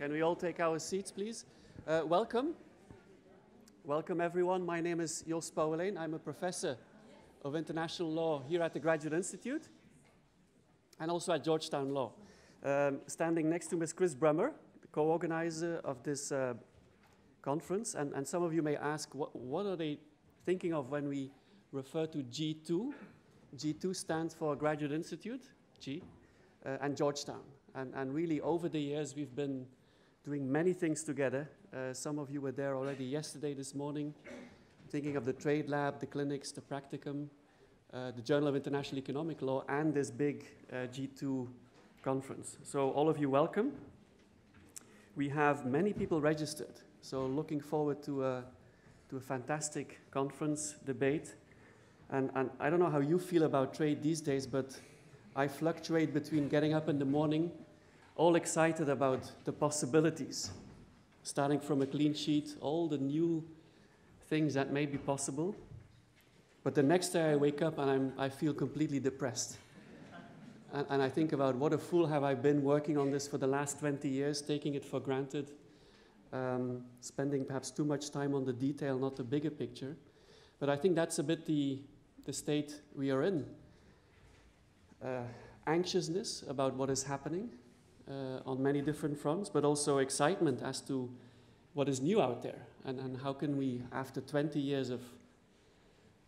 Can we all take our seats, please? Uh, welcome. Welcome, everyone. My name is Joost Pauwelyn. I'm a professor of international law here at the Graduate Institute and also at Georgetown Law. Um, standing next to Ms. Chris Brummer, co-organizer of this uh, conference. And, and some of you may ask, what, what are they thinking of when we refer to G2? G2 stands for Graduate Institute, G, uh, and Georgetown. And, and really, over the years, we've been doing many things together. Uh, some of you were there already yesterday, this morning, thinking of the Trade Lab, the clinics, the practicum, uh, the Journal of International Economic Law, and this big uh, G2 conference. So, all of you, welcome. We have many people registered, so looking forward to a, to a fantastic conference debate. And, and I don't know how you feel about trade these days, but I fluctuate between getting up in the morning, all excited about the possibilities, starting from a clean sheet, all the new things that may be possible. But the next day I wake up and I'm, I feel completely depressed. And, and I think about what a fool have I been working on this for the last 20 years, taking it for granted, um, spending perhaps too much time on the detail, not the bigger picture. But I think that's a bit the, the state we are in uh, anxiousness about what is happening uh, on many different fronts, but also excitement as to what is new out there and, and how can we, after 20 years of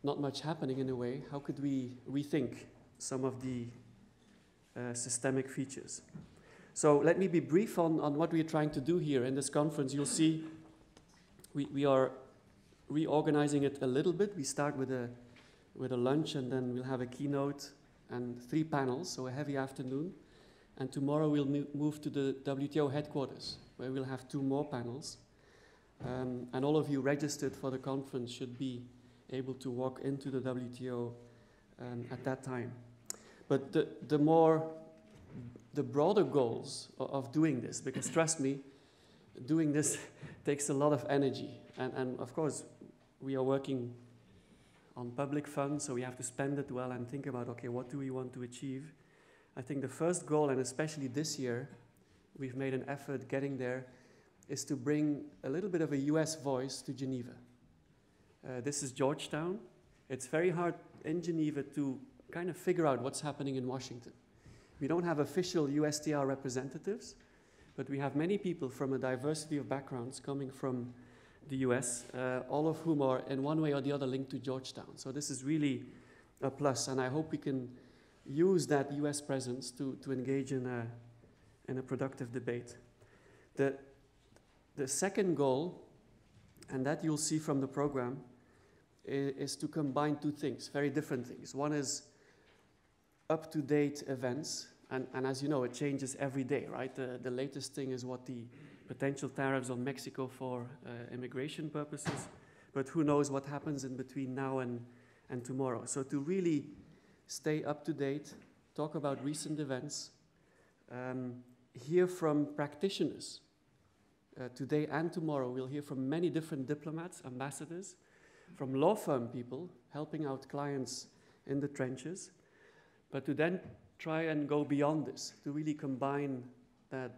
not much happening in a way, how could we rethink some of the uh, systemic features? So let me be brief on, on what we're trying to do here in this conference. You'll see we, we are reorganizing it a little bit. We start with a, with a lunch and then we'll have a keynote and three panels, so a heavy afternoon. And tomorrow we'll move to the WTO headquarters, where we'll have two more panels. Um, and all of you registered for the conference should be able to walk into the WTO um, at that time. But the, the more, the broader goals of, doing this, because trust me, doing this takes a lot of energy. And, and of course, we are working on public funds, so we have to spend it well and think about, okay, what do we want to achieve? I think the first goal, and especially this year, we've made an effort getting there, is to bring a little bit of a US voice to Geneva. Uh, this is Georgetown. It's very hard in Geneva to kind of figure out what's happening in Washington. We don't have official USTR representatives, but we have many people from a diversity of backgrounds coming from the US, uh, all of whom are in one way or the other linked to Georgetown. So this is really a plus, and I hope we can use that US presence to, to engage in a, in a productive debate. The, the second goal, and that you'll see from the program, is, is to combine two things, very different things. One is up to date events, and, and as you know, it changes every day, right? The, the latest thing is what the potential tariffs on Mexico for uh, immigration purposes, but who knows what happens in between now and, and tomorrow. So to really stay up to date, talk about recent events, um, hear from practitioners. Uh, today and tomorrow, we'll hear from many different diplomats, ambassadors, from law firm people helping out clients in the trenches, but to then try and go beyond this, to really combine that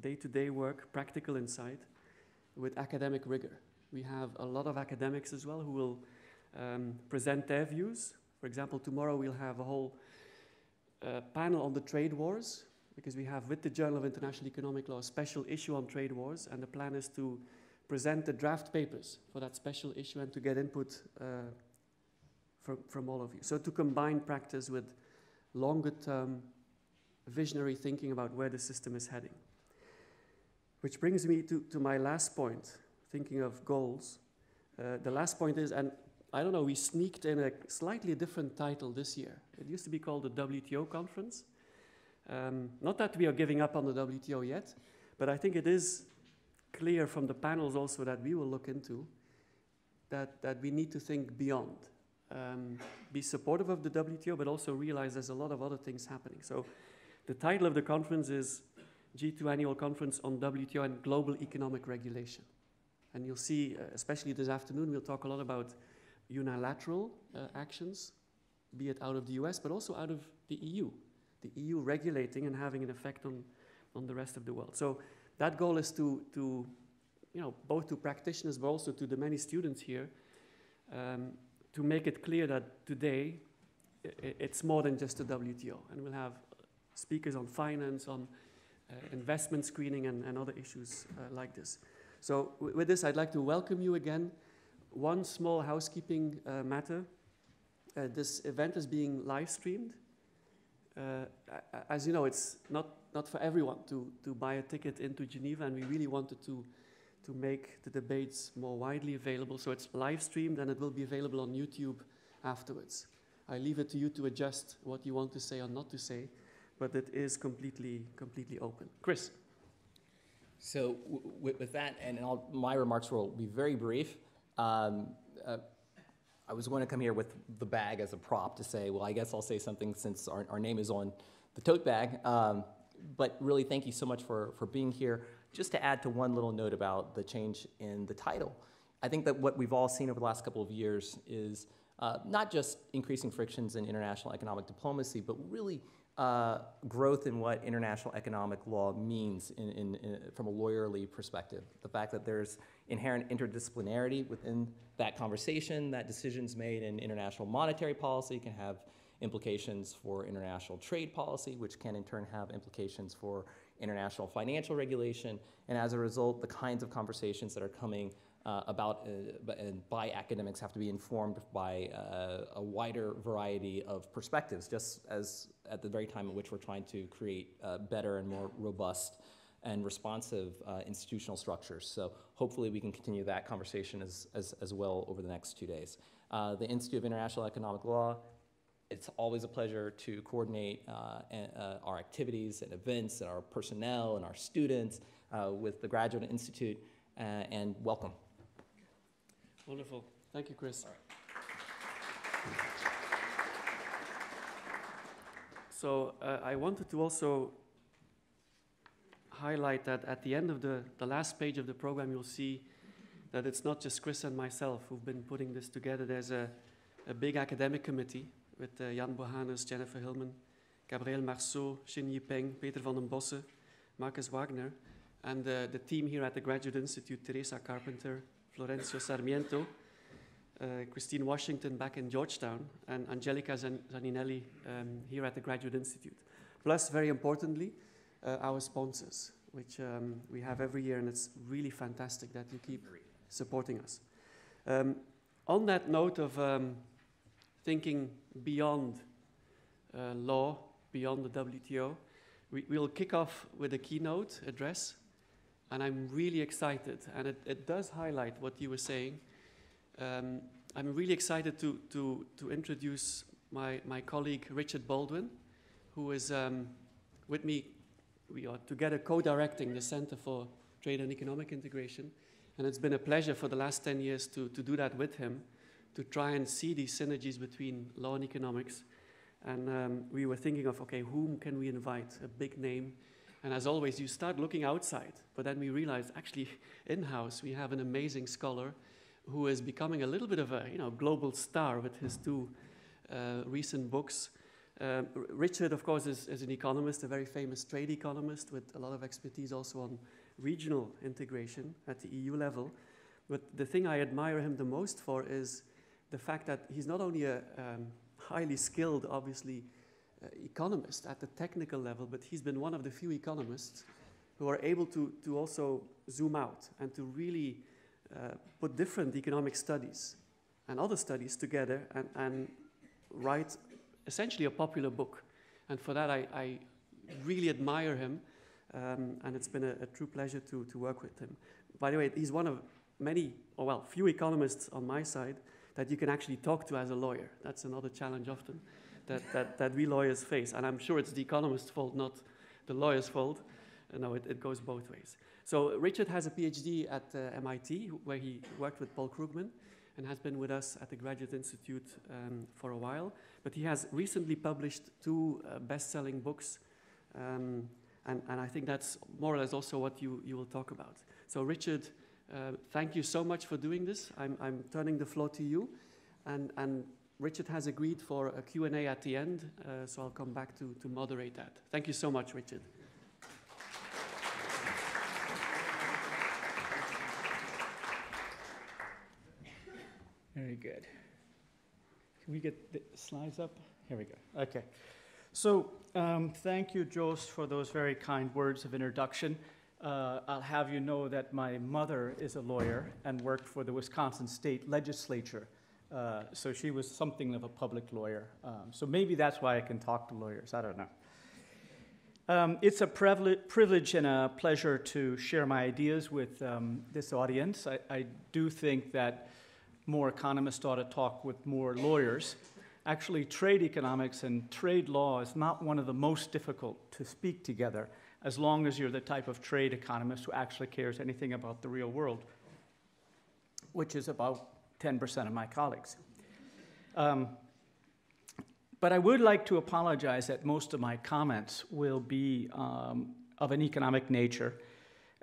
day to day work, practical insight, with academic rigor. We have a lot of academics as well who will um, present their views. For example, tomorrow we'll have a whole uh, panel on the trade wars, because we have with the Journal of International Economic Law a special issue on trade wars, and the plan is to present the draft papers for that special issue and to get input uh, from, from all of you. So to combine practice with longer term visionary thinking about where the system is heading. Which brings me to, to my last point, thinking of goals. Uh, the last point is, and I don't know, we sneaked in a slightly different title this year. It used to be called the WTO conference. Um, not that we are giving up on the WTO yet, but I think it is clear from the panels also that we will look into that, that we need to think beyond. Um, be supportive of the WTO, but also realize there's a lot of other things happening. So the title of the conference is G2 Annual Conference on WTO and Global Economic Regulation. And you'll see, uh, especially this afternoon, we'll talk a lot about unilateral uh, actions, be it out of the US, but also out of the EU. The EU regulating and having an effect on, on the rest of the world. So that goal is to, to, you know, both to practitioners but also to the many students here, um, to make it clear that today it's more than just the WTO. And we'll have speakers on finance, on uh, investment screening, and, and other issues uh, like this. So, with this, I'd like to welcome you again. One small housekeeping uh, matter uh, this event is being live streamed. Uh, as you know, it's not, not for everyone to, to buy a ticket into Geneva, and we really wanted to, to make the debates more widely available. So it's live streamed and it will be available on YouTube afterwards. I leave it to you to adjust what you want to say or not to say, but it is completely, completely open. Chris. So with that, and my remarks will be very brief. Um, uh, I was going to come here with the bag as a prop to say, well, I guess I'll say something since our, our name is on the tote bag. Um, but really, thank you so much for, for being here. Just to add to one little note about the change in the title, I think that what we've all seen over the last couple of years is uh, not just increasing frictions in international economic diplomacy, but really uh, growth in what international economic law means in, in, in, from a lawyerly perspective. The fact that there's inherent interdisciplinarity within that conversation, that decisions made in international monetary policy can have implications for international trade policy, which can in turn have implications for international financial regulation, and as a result, the kinds of conversations that are coming uh, about uh, by academics have to be informed by uh, a wider variety of perspectives, just as at the very time at which we're trying to create uh, better and more robust and responsive uh, institutional structures. So hopefully we can continue that conversation as, as, as well over the next two days. Uh, the Institute of International Economic Law, it's always a pleasure to coordinate uh, uh our activities and events and our personnel and our students uh, with the Graduate Institute, uh, and welcome. Wonderful. Thank you, Chris. So I wanted to also highlight that at the end of the, the last page of the program, you'll see that it's not just Chris and myself who've been putting this together. There's a, a big academic committee with uh, Jan Bohanes, Jennifer Hillman, Gabrielle Marceau, Xin Yipeng, Peter Van den Bossche, Markus Wagner, and uh, the team here at the Graduate Institute, Theresa Carpenter, Florencio Sarmiento, uh, Christine Washington back in Georgetown, and Angelica Zan Zaninelli um, here at the Graduate Institute. Plus, very importantly, uh, our sponsors, which um, we have every year, and it's really fantastic that you keep supporting us. Um, on that note of um, thinking beyond uh, law, beyond the WTO, we, will kick off with a keynote address, and I'm really excited, and it, it does highlight what you were saying. Um, I'm really excited to, to, to introduce my, my colleague Richard Baldwin, who is um, with me we are together co-directing the Center for Trade and Economic Integration. And it's been a pleasure for the last 10 years to, to do that with him, to try and see these synergies between law and economics. And um, we were thinking of, okay, whom can we invite? A big name. And as always, you start looking outside. But then we realized, actually, in-house, we have an amazing scholar who is becoming a little bit of a you know, global star with his two uh, recent books. Um, Richard, of course, is, is, an economist, a very famous trade economist with a lot of expertise also on regional integration at the EU level. But the thing I admire him the most for is the fact that he's not only a um, highly skilled, obviously, uh, economist at the technical level, but he's been one of the few economists who are able to, to also zoom out and to really uh, put different economic studies and other studies together and, and write essentially a popular book. And for that, I, I really admire him. Um, and it's been a, a, true pleasure to, to work with him. By the way, he's one of many, or well, few economists on my side that you can actually talk to as a lawyer. That's another challenge often that, that, that we lawyers face. And I'm sure it's the economist's fault, not the lawyer's fault. No, it, it goes both ways. So Richard has a PhD at uh, MIT, where he worked with Paul Krugman and has been with us at the Graduate Institute um, for a while. But he has recently published two uh, best-selling books, um, and, and I think that's more or less also what you, you will talk about. So Richard, uh, thank you so much for doing this. I'm, I'm turning the floor to you, and, and Richard has agreed for a Q&A at the end, uh, so I'll come back to, to moderate that. Thank you so much, Richard. Can we get the slides up? Here we go. Okay. So, um, thank you, Joost, for those very kind words of introduction. Uh, I'll have you know that my mother is a lawyer and worked for the Wisconsin State Legislature. Uh, so she was something of a public lawyer. Um, so maybe that's why I can talk to lawyers. I don't know. Um, it's a privilege and a pleasure to share my ideas with um, this audience. I, I do think that more economists ought to talk with more lawyers. Actually, trade economics and trade law is not one of the most difficult to speak together as long as you're the type of trade economist who actually cares anything about the real world, which is about 10% of my colleagues. Um, but I would like to apologize that most of my comments will be um, of an economic nature,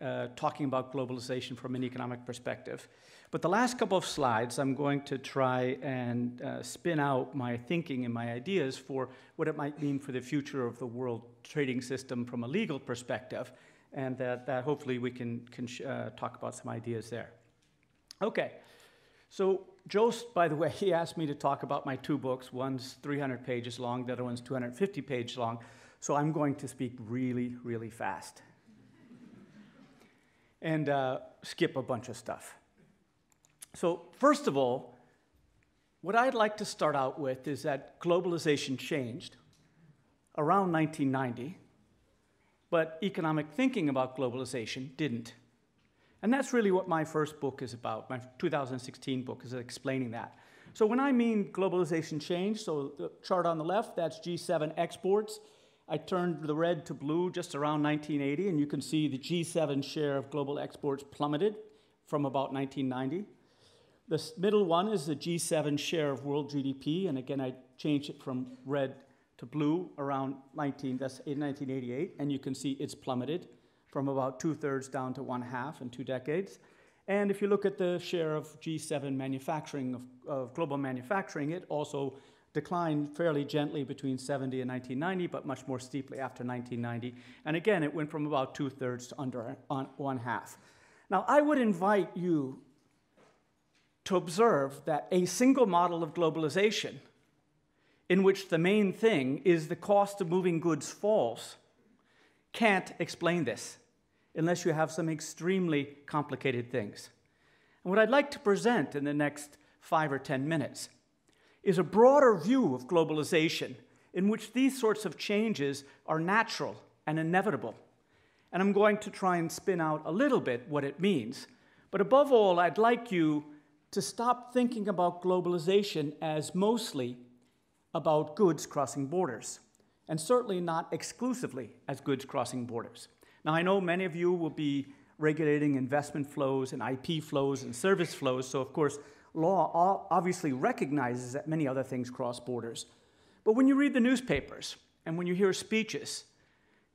uh, talking about globalization from an economic perspective. But the last couple of slides, I'm going to try and uh, spin out my thinking and my ideas for what it might mean for the future of the world trading system from a legal perspective, and that, that hopefully we can, can uh, talk about some ideas there. Okay, so Joost, by the way, he asked me to talk about my two books. One's 300 pages long, the other one's 250 pages long, so I'm going to speak really, really fast and uh, skip a bunch of stuff. So, first of all, what I'd like to start out with is that globalization changed around 1990, but economic thinking about globalization didn't. And that's really what my first book is about. My 2016 book is explaining that. So when I mean globalization changed, so the chart on the left, that's G7 exports. I turned the red to blue just around 1980, and you can see the G7 share of global exports plummeted from about 1990. The middle one is the G7 share of world GDP, and again, I changed it from red to blue around 19, that's 1988, and you can see it's plummeted from about two thirds down to one half in two decades. And if you look at the share of G7 manufacturing, of, of global manufacturing, it also declined fairly gently between 70 and 1990, but much more steeply after 1990. And again, it went from about two thirds to under uh, one half. Now, I would invite you to observe that a single model of globalization, in which the main thing is the cost of moving goods falls, can't explain this unless you have some extremely complicated things. And what I'd like to present in the next five or 10 minutes is a broader view of globalization in which these sorts of changes are natural and inevitable. And I'm going to try and spin out a little bit what it means. But above all, I'd like you to stop thinking about globalization as mostly about goods crossing borders, and certainly not exclusively as goods crossing borders. Now, I know many of you will be regulating investment flows and IP flows and service flows, so of course, law obviously recognizes that many other things cross borders. But when you read the newspapers and when you hear speeches,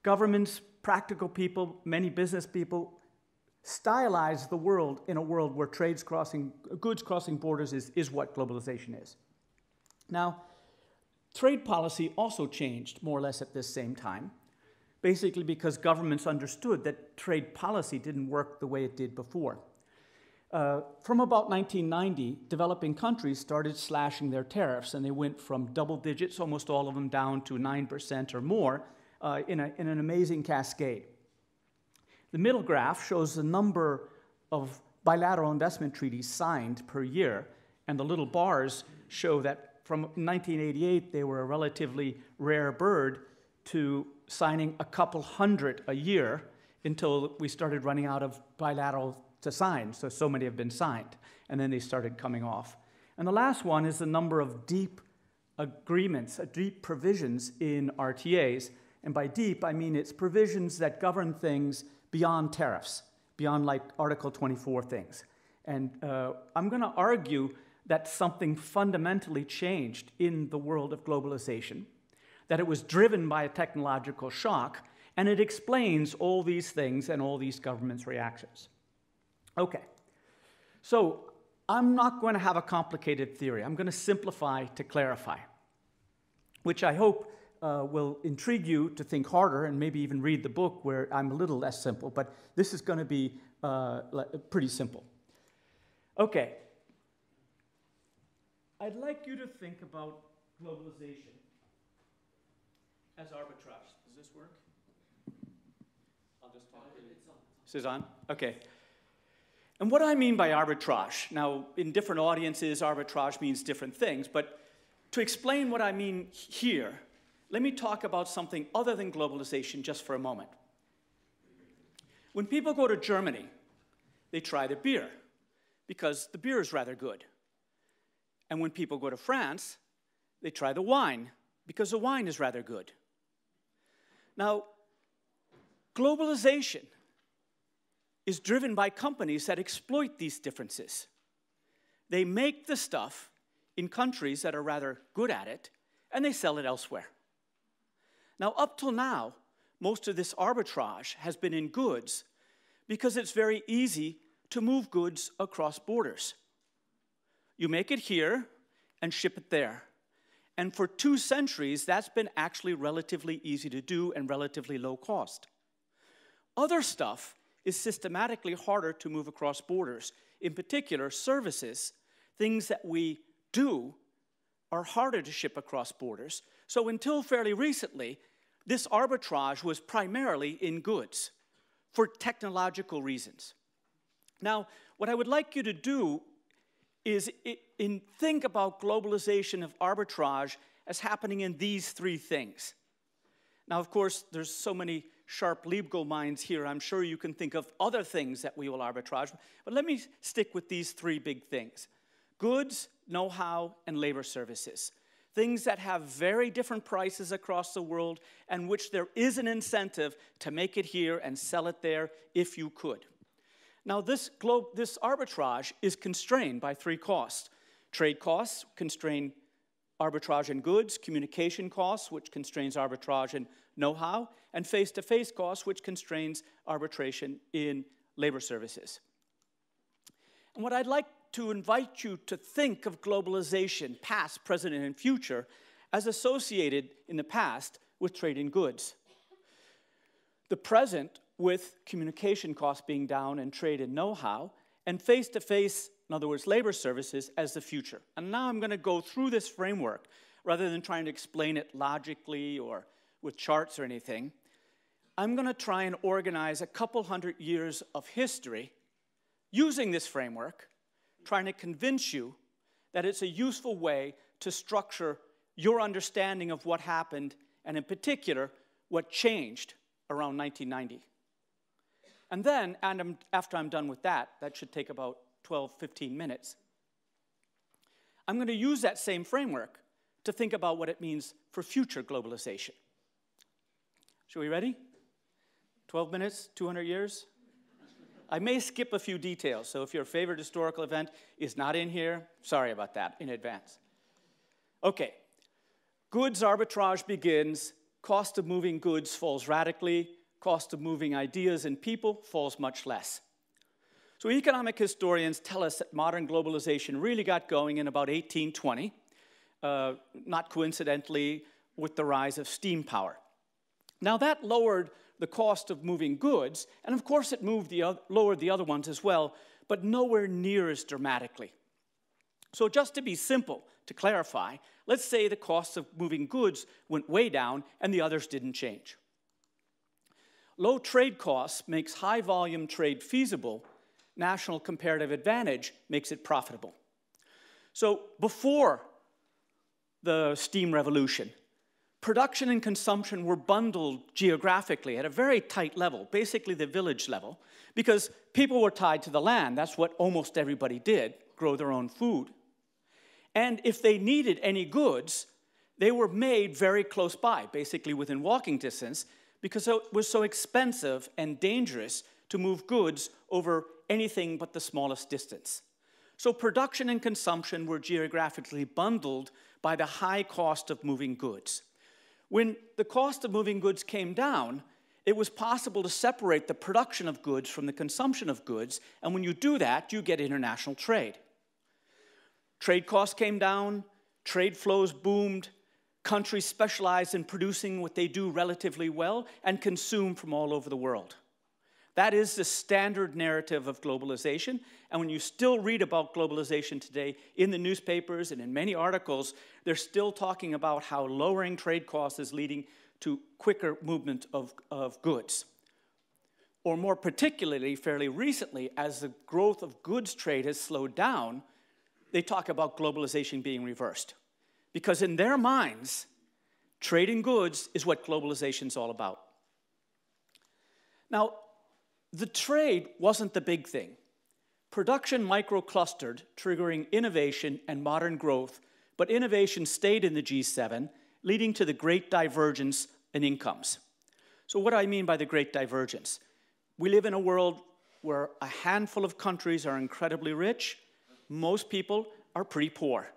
governments, practical people, many business people stylize the world in a world where trades crossing, goods crossing borders is, is what globalization is. Now, trade policy also changed more or less at this same time, basically because governments understood that trade policy didn't work the way it did before. Uh, from about 1990, developing countries started slashing their tariffs, and they went from double digits, almost all of them, down to 9% or more uh, in, a, in an amazing cascade. The middle graph shows the number of bilateral investment treaties signed per year, and the little bars show that from 1988 they were a relatively rare bird to signing a couple hundred a year until we started running out of bilateral to sign. So, so many have been signed, and then they started coming off. And the last one is the number of deep agreements, uh, deep provisions in RTAs. And by deep, I mean it's provisions that govern things beyond tariffs, beyond like Article 24 things. And uh, I'm going to argue that something fundamentally changed in the world of globalization, that it was driven by a technological shock, and it explains all these things and all these governments' reactions. Okay, so I'm not going to have a complicated theory. I'm going to simplify to clarify, which I hope uh, will intrigue you to think harder and maybe even read the book where I'm a little less simple, but this is going to be uh, pretty simple. Okay. I'd like you to think about globalization as arbitrage. Does this work? I'll just talk. This is on? Okay. And what I mean by arbitrage, now in different audiences, arbitrage means different things, but to explain what I mean here, let me talk about something other than globalization just for a moment. When people go to Germany, they try the beer because the beer is rather good. And when people go to France, they try the wine because the wine is rather good. Now, globalization is driven by companies that exploit these differences. They make the stuff in countries that are rather good at it, and they sell it elsewhere. Now, up till now, most of this arbitrage has been in goods because it's very easy to move goods across borders. You make it here and ship it there. And for two centuries, that's been actually relatively easy to do and relatively low cost. Other stuff is systematically harder to move across borders. In particular, services, things that we do, are harder to ship across borders. So until fairly recently, this arbitrage was primarily in goods for technological reasons. Now, what I would like you to do is in think about globalization of arbitrage as happening in these three things. Now, of course, there's so many sharp legal minds here. I'm sure you can think of other things that we will arbitrage, but let me stick with these three big things. Goods, know-how, and labor services. Things that have very different prices across the world and which there is an incentive to make it here and sell it there if you could. Now, this, globe, this arbitrage is constrained by three costs. Trade costs constrain arbitrage in goods, communication costs, which constrains arbitrage in know-how, and face-to-face costs, which constrains arbitration in labor services. And what I'd like to invite you to think of globalization, past, present, and future, as associated in the past with trade in goods. The present with communication costs being down and trade and know-how, and face-to-face, in other words, labor services, as the future. And now I'm going to go through this framework rather than trying to explain it logically or with charts or anything. I'm going to try and organize a couple hundred years of history using this framework, trying to convince you that it's a useful way to structure your understanding of what happened, and in particular, what changed around 1990. And then, and after I'm done with that, that should take about 12, 15 minutes, I'm going to use that same framework to think about what it means for future globalization. Should we ready? 12 minutes, 200 years? I may skip a few details, so if your favorite historical event is not in here, sorry about that in advance. Okay, goods arbitrage begins, cost of moving goods falls radically, cost of moving ideas and people falls much less. So economic historians tell us that modern globalization really got going in about 1820, uh, not coincidentally with the rise of steam power. Now that lowered the cost of moving goods, and of course it moved the lowered the other ones as well, but nowhere near as dramatically. So just to be simple, to clarify, let's say the cost of moving goods went way down and the others didn't change. Low trade costs makes high volume trade feasible. National comparative advantage makes it profitable. So before the steam revolution, production and consumption were bundled geographically at a very tight level, basically the village level, because people were tied to the land. That's what almost everybody did, grow their own food. And if they needed any goods, they were made very close by, basically within walking distance, because it was so expensive and dangerous to move goods over anything but the smallest distance. So production and consumption were geographically bundled by the high cost of moving goods. When the cost of moving goods came down, it was possible to separate the production of goods from the consumption of goods, and when you do that, you get international trade. Trade costs came down, trade flows boomed, Countries specialized in producing what they do relatively well and consume from all over the world. That is the standard narrative of globalization. And when you still read about globalization today in the newspapers and in many articles, they're still talking about how lowering trade costs is leading to quicker movement of, of goods. Or more particularly, fairly recently, as the growth of goods trade has slowed down, they talk about globalization being reversed. Because in their minds, trading goods is what globalization is all about. Now, the trade wasn't the big thing. Production micro-clustered, triggering innovation and modern growth, but innovation stayed in the G7, leading to the great divergence in incomes. So what do I mean by the great divergence? We live in a world where a handful of countries are incredibly rich, most people are pretty poor.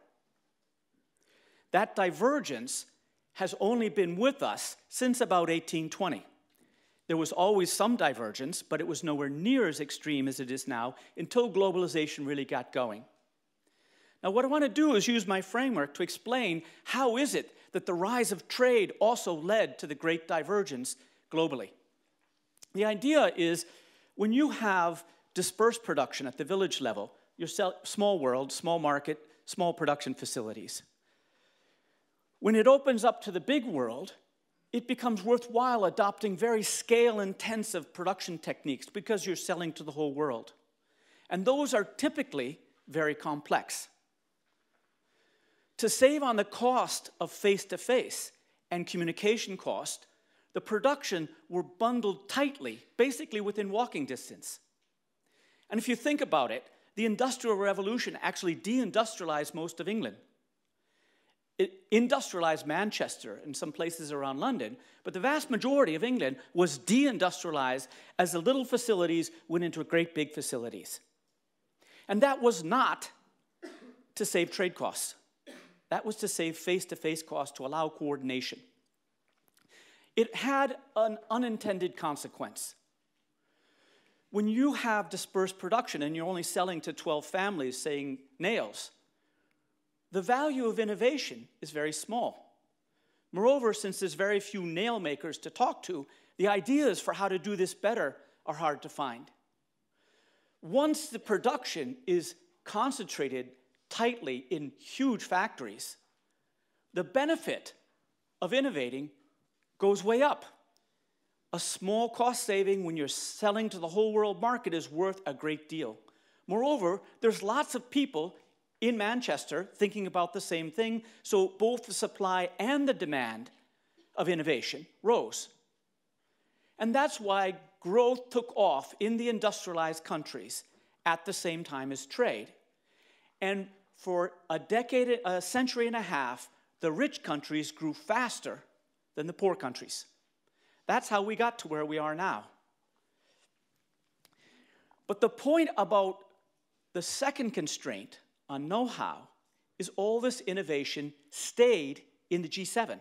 That divergence has only been with us since about 1820. There was always some divergence, but it was nowhere near as extreme as it is now until globalization really got going. Now, what I want to do is use my framework to explain how is it that the rise of trade also led to the great divergence globally. The idea is when you have dispersed production at the village level, your small world, small market, small production facilities. When it opens up to the big world, it becomes worthwhile adopting very scale intensive production techniques because you're selling to the whole world. And those are typically very complex. To save on the cost of face to face and communication cost, the production were bundled tightly, basically within walking distance. And if you think about it, the Industrial Revolution actually deindustrialized most of England industrialized Manchester and some places around London, but the vast majority of England was deindustrialized as the little facilities went into great big facilities. And that was not to save trade costs. That was to save face-to-face costs to allow coordination. It had an unintended consequence. When you have dispersed production and you're only selling to 12 families, saying nails, the value of innovation is very small. Moreover, since there's very few nail makers to talk to, the ideas for how to do this better are hard to find. Once the production is concentrated tightly in huge factories, the benefit of innovating goes way up. A small cost saving when you're selling to the whole world market is worth a great deal. Moreover, there's lots of people in Manchester thinking about the same thing, so both the supply and the demand of innovation rose. And that's why growth took off in the industrialized countries at the same time as trade. And for a decade, a century and a half, the rich countries grew faster than the poor countries. That's how we got to where we are now. But the point about the second constraint on know how is all this innovation stayed in the G7.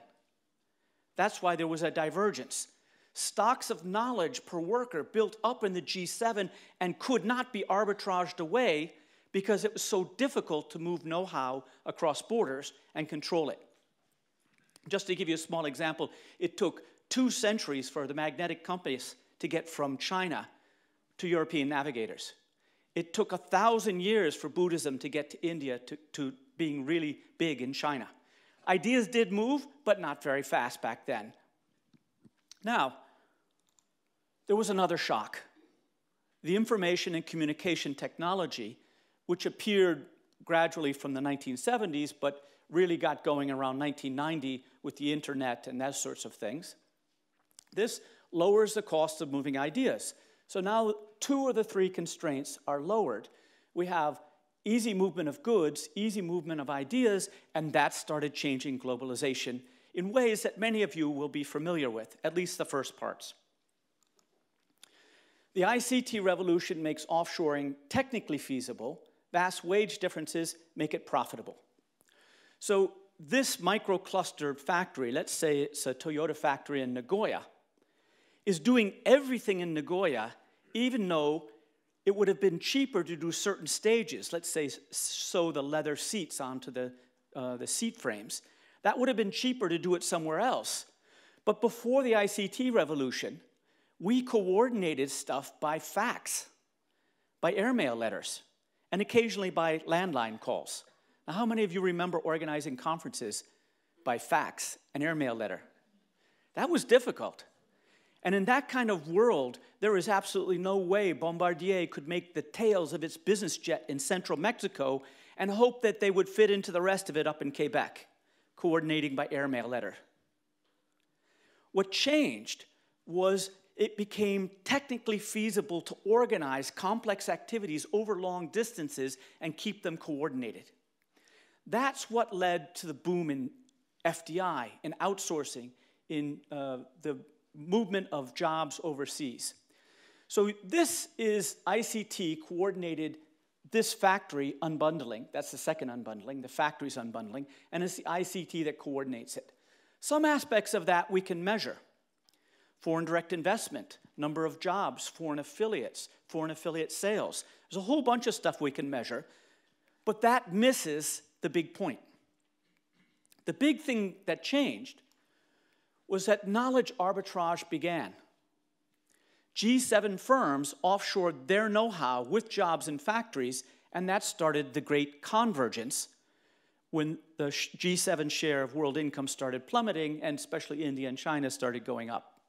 That's why there was a divergence. Stocks of knowledge per worker built up in the G7 and could not be arbitraged away because it was so difficult to move know how across borders and control it. Just to give you a small example, it took two centuries for the magnetic compass to get from China to European navigators. It took a thousand years for Buddhism to get to India to, to being really big in China. Ideas did move, but not very fast back then. Now, there was another shock. The information and communication technology, which appeared gradually from the 1970s, but really got going around 1990 with the internet and those sorts of things. This lowers the cost of moving ideas. So now two of the three constraints are lowered. We have easy movement of goods, easy movement of ideas, and that started changing globalization in ways that many of you will be familiar with, at least the first parts. The ICT revolution makes offshoring technically feasible. Vast wage differences make it profitable. So this micro-clustered factory, let's say it's a Toyota factory in Nagoya, is doing everything in Nagoya even though it would have been cheaper to do certain stages, let's say sew the leather seats onto the, uh, the seat frames. That would have been cheaper to do it somewhere else. But before the ICT revolution, we coordinated stuff by fax, by airmail letters, and occasionally by landline calls. Now, how many of you remember organizing conferences by fax and airmail letter? That was difficult. And in that kind of world, there is absolutely no way Bombardier could make the tails of its business jet in central Mexico and hope that they would fit into the rest of it up in Quebec, coordinating by airmail letter. What changed was it became technically feasible to organize complex activities over long distances and keep them coordinated. That's what led to the boom in FDI, in outsourcing, in uh, the movement of jobs overseas. So this is ICT coordinated this factory unbundling. That's the second unbundling, the factory's unbundling, and it's the ICT that coordinates it. Some aspects of that we can measure. Foreign direct investment, number of jobs, foreign affiliates, foreign affiliate sales. There's a whole bunch of stuff we can measure, but that misses the big point. The big thing that changed was that knowledge arbitrage began. G7 firms offshored their know how with jobs in factories, and that started the great convergence when the G7 share of world income started plummeting, and especially India and China started going up.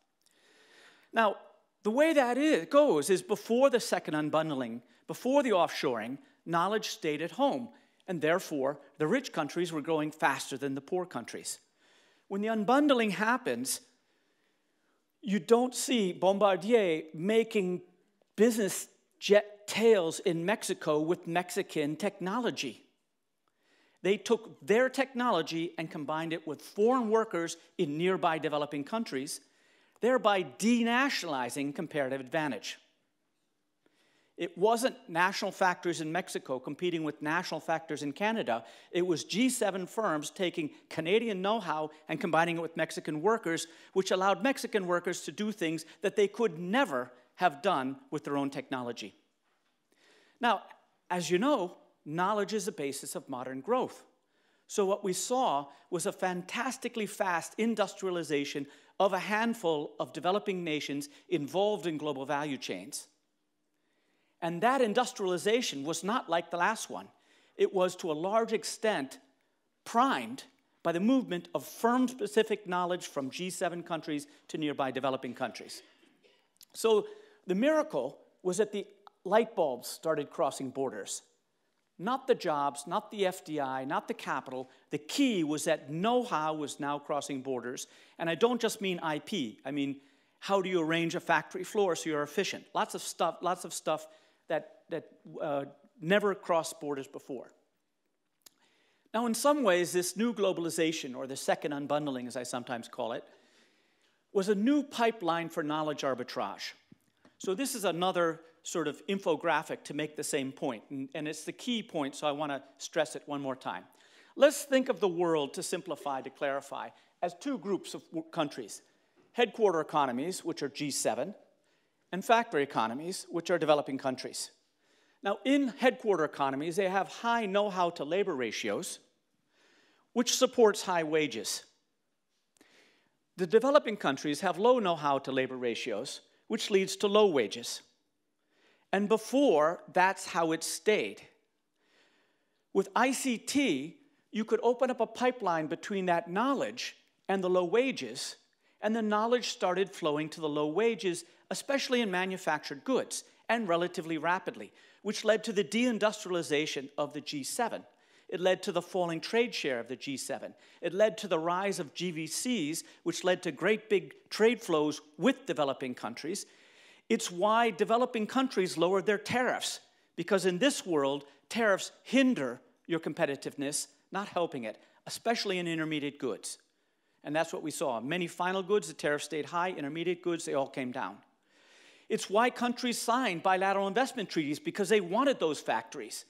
Now, the way that is, goes is before the second unbundling, before the offshoring, knowledge stayed at home, and therefore the rich countries were growing faster than the poor countries. When the unbundling happens, you don't see Bombardier making business jet tails in Mexico with Mexican technology. They took their technology and combined it with foreign workers in nearby developing countries, thereby denationalizing comparative advantage. It wasn't national factors in Mexico competing with national factors in Canada. It was G7 firms taking Canadian know how and combining it with Mexican workers, which allowed Mexican workers to do things that they could never have done with their own technology. Now, as you know, knowledge is the basis of modern growth. So, what we saw was a fantastically fast industrialization of a handful of developing nations involved in global value chains. And that industrialization was not like the last one. It was to a large extent primed by the movement of firm specific knowledge from G7 countries to nearby developing countries. So the miracle was that the light bulbs started crossing borders. Not the jobs, not the FDI, not the capital. The key was that know how was now crossing borders. And I don't just mean IP, I mean, how do you arrange a factory floor so you're efficient? Lots of stuff, lots of stuff that, that uh, never crossed borders before. Now, in some ways, this new globalization, or the second unbundling, as I sometimes call it, was a new pipeline for knowledge arbitrage. So, this is another sort of infographic to make the same point, and, and it's the key point, so I want to stress it one more time. Let's think of the world to simplify, to clarify, as two groups of countries headquarter economies, which are G7, and factory economies, which are developing countries. Now, in headquarter economies, they have high know how to labor ratios, which supports high wages. The developing countries have low know how to labor ratios, which leads to low wages. And before, that's how it stayed. With ICT, you could open up a pipeline between that knowledge and the low wages, and the knowledge started flowing to the low wages especially in manufactured goods, and relatively rapidly, which led to the deindustrialization of the G7. It led to the falling trade share of the G7. It led to the rise of GVCs, which led to great big trade flows with developing countries. It's why developing countries lowered their tariffs, because in this world, tariffs hinder your competitiveness, not helping it, especially in intermediate goods. And that's what we saw. Many final goods, the tariff stayed high. Intermediate goods, they all came down. It's why countries signed bilateral investment treaties because they wanted those factories.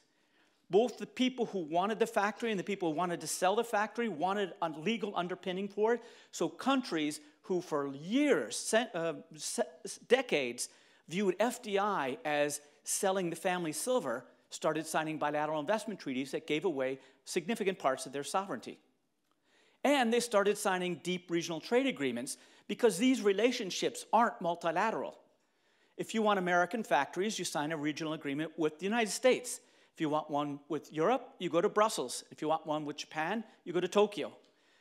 Both the people who wanted the factory and the people who wanted to sell the factory wanted a legal underpinning for it. So countries who for years, uh, decades, viewed FDI as selling the family silver started signing bilateral investment treaties that gave away significant parts of their sovereignty. And they started signing deep regional trade agreements because these relationships aren't multilateral. If you want American factories, you sign a regional agreement with the United States. If you want one with Europe, you go to Brussels. If you want one with Japan, you go to Tokyo.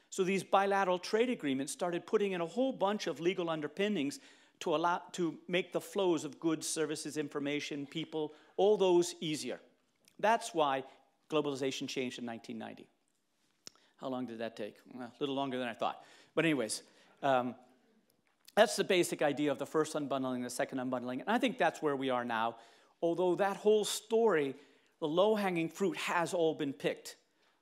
So these bilateral trade agreements started putting in a whole bunch of legal underpinnings to, allow, to make the flows of goods, services, information, people, all those easier. That's why globalization changed in 1990. How long did that take? A little longer than I thought. But anyways, um, that's the basic idea of the first unbundling, the second unbundling. And I think that's where we are now. Although that whole story, the low hanging fruit has all been picked.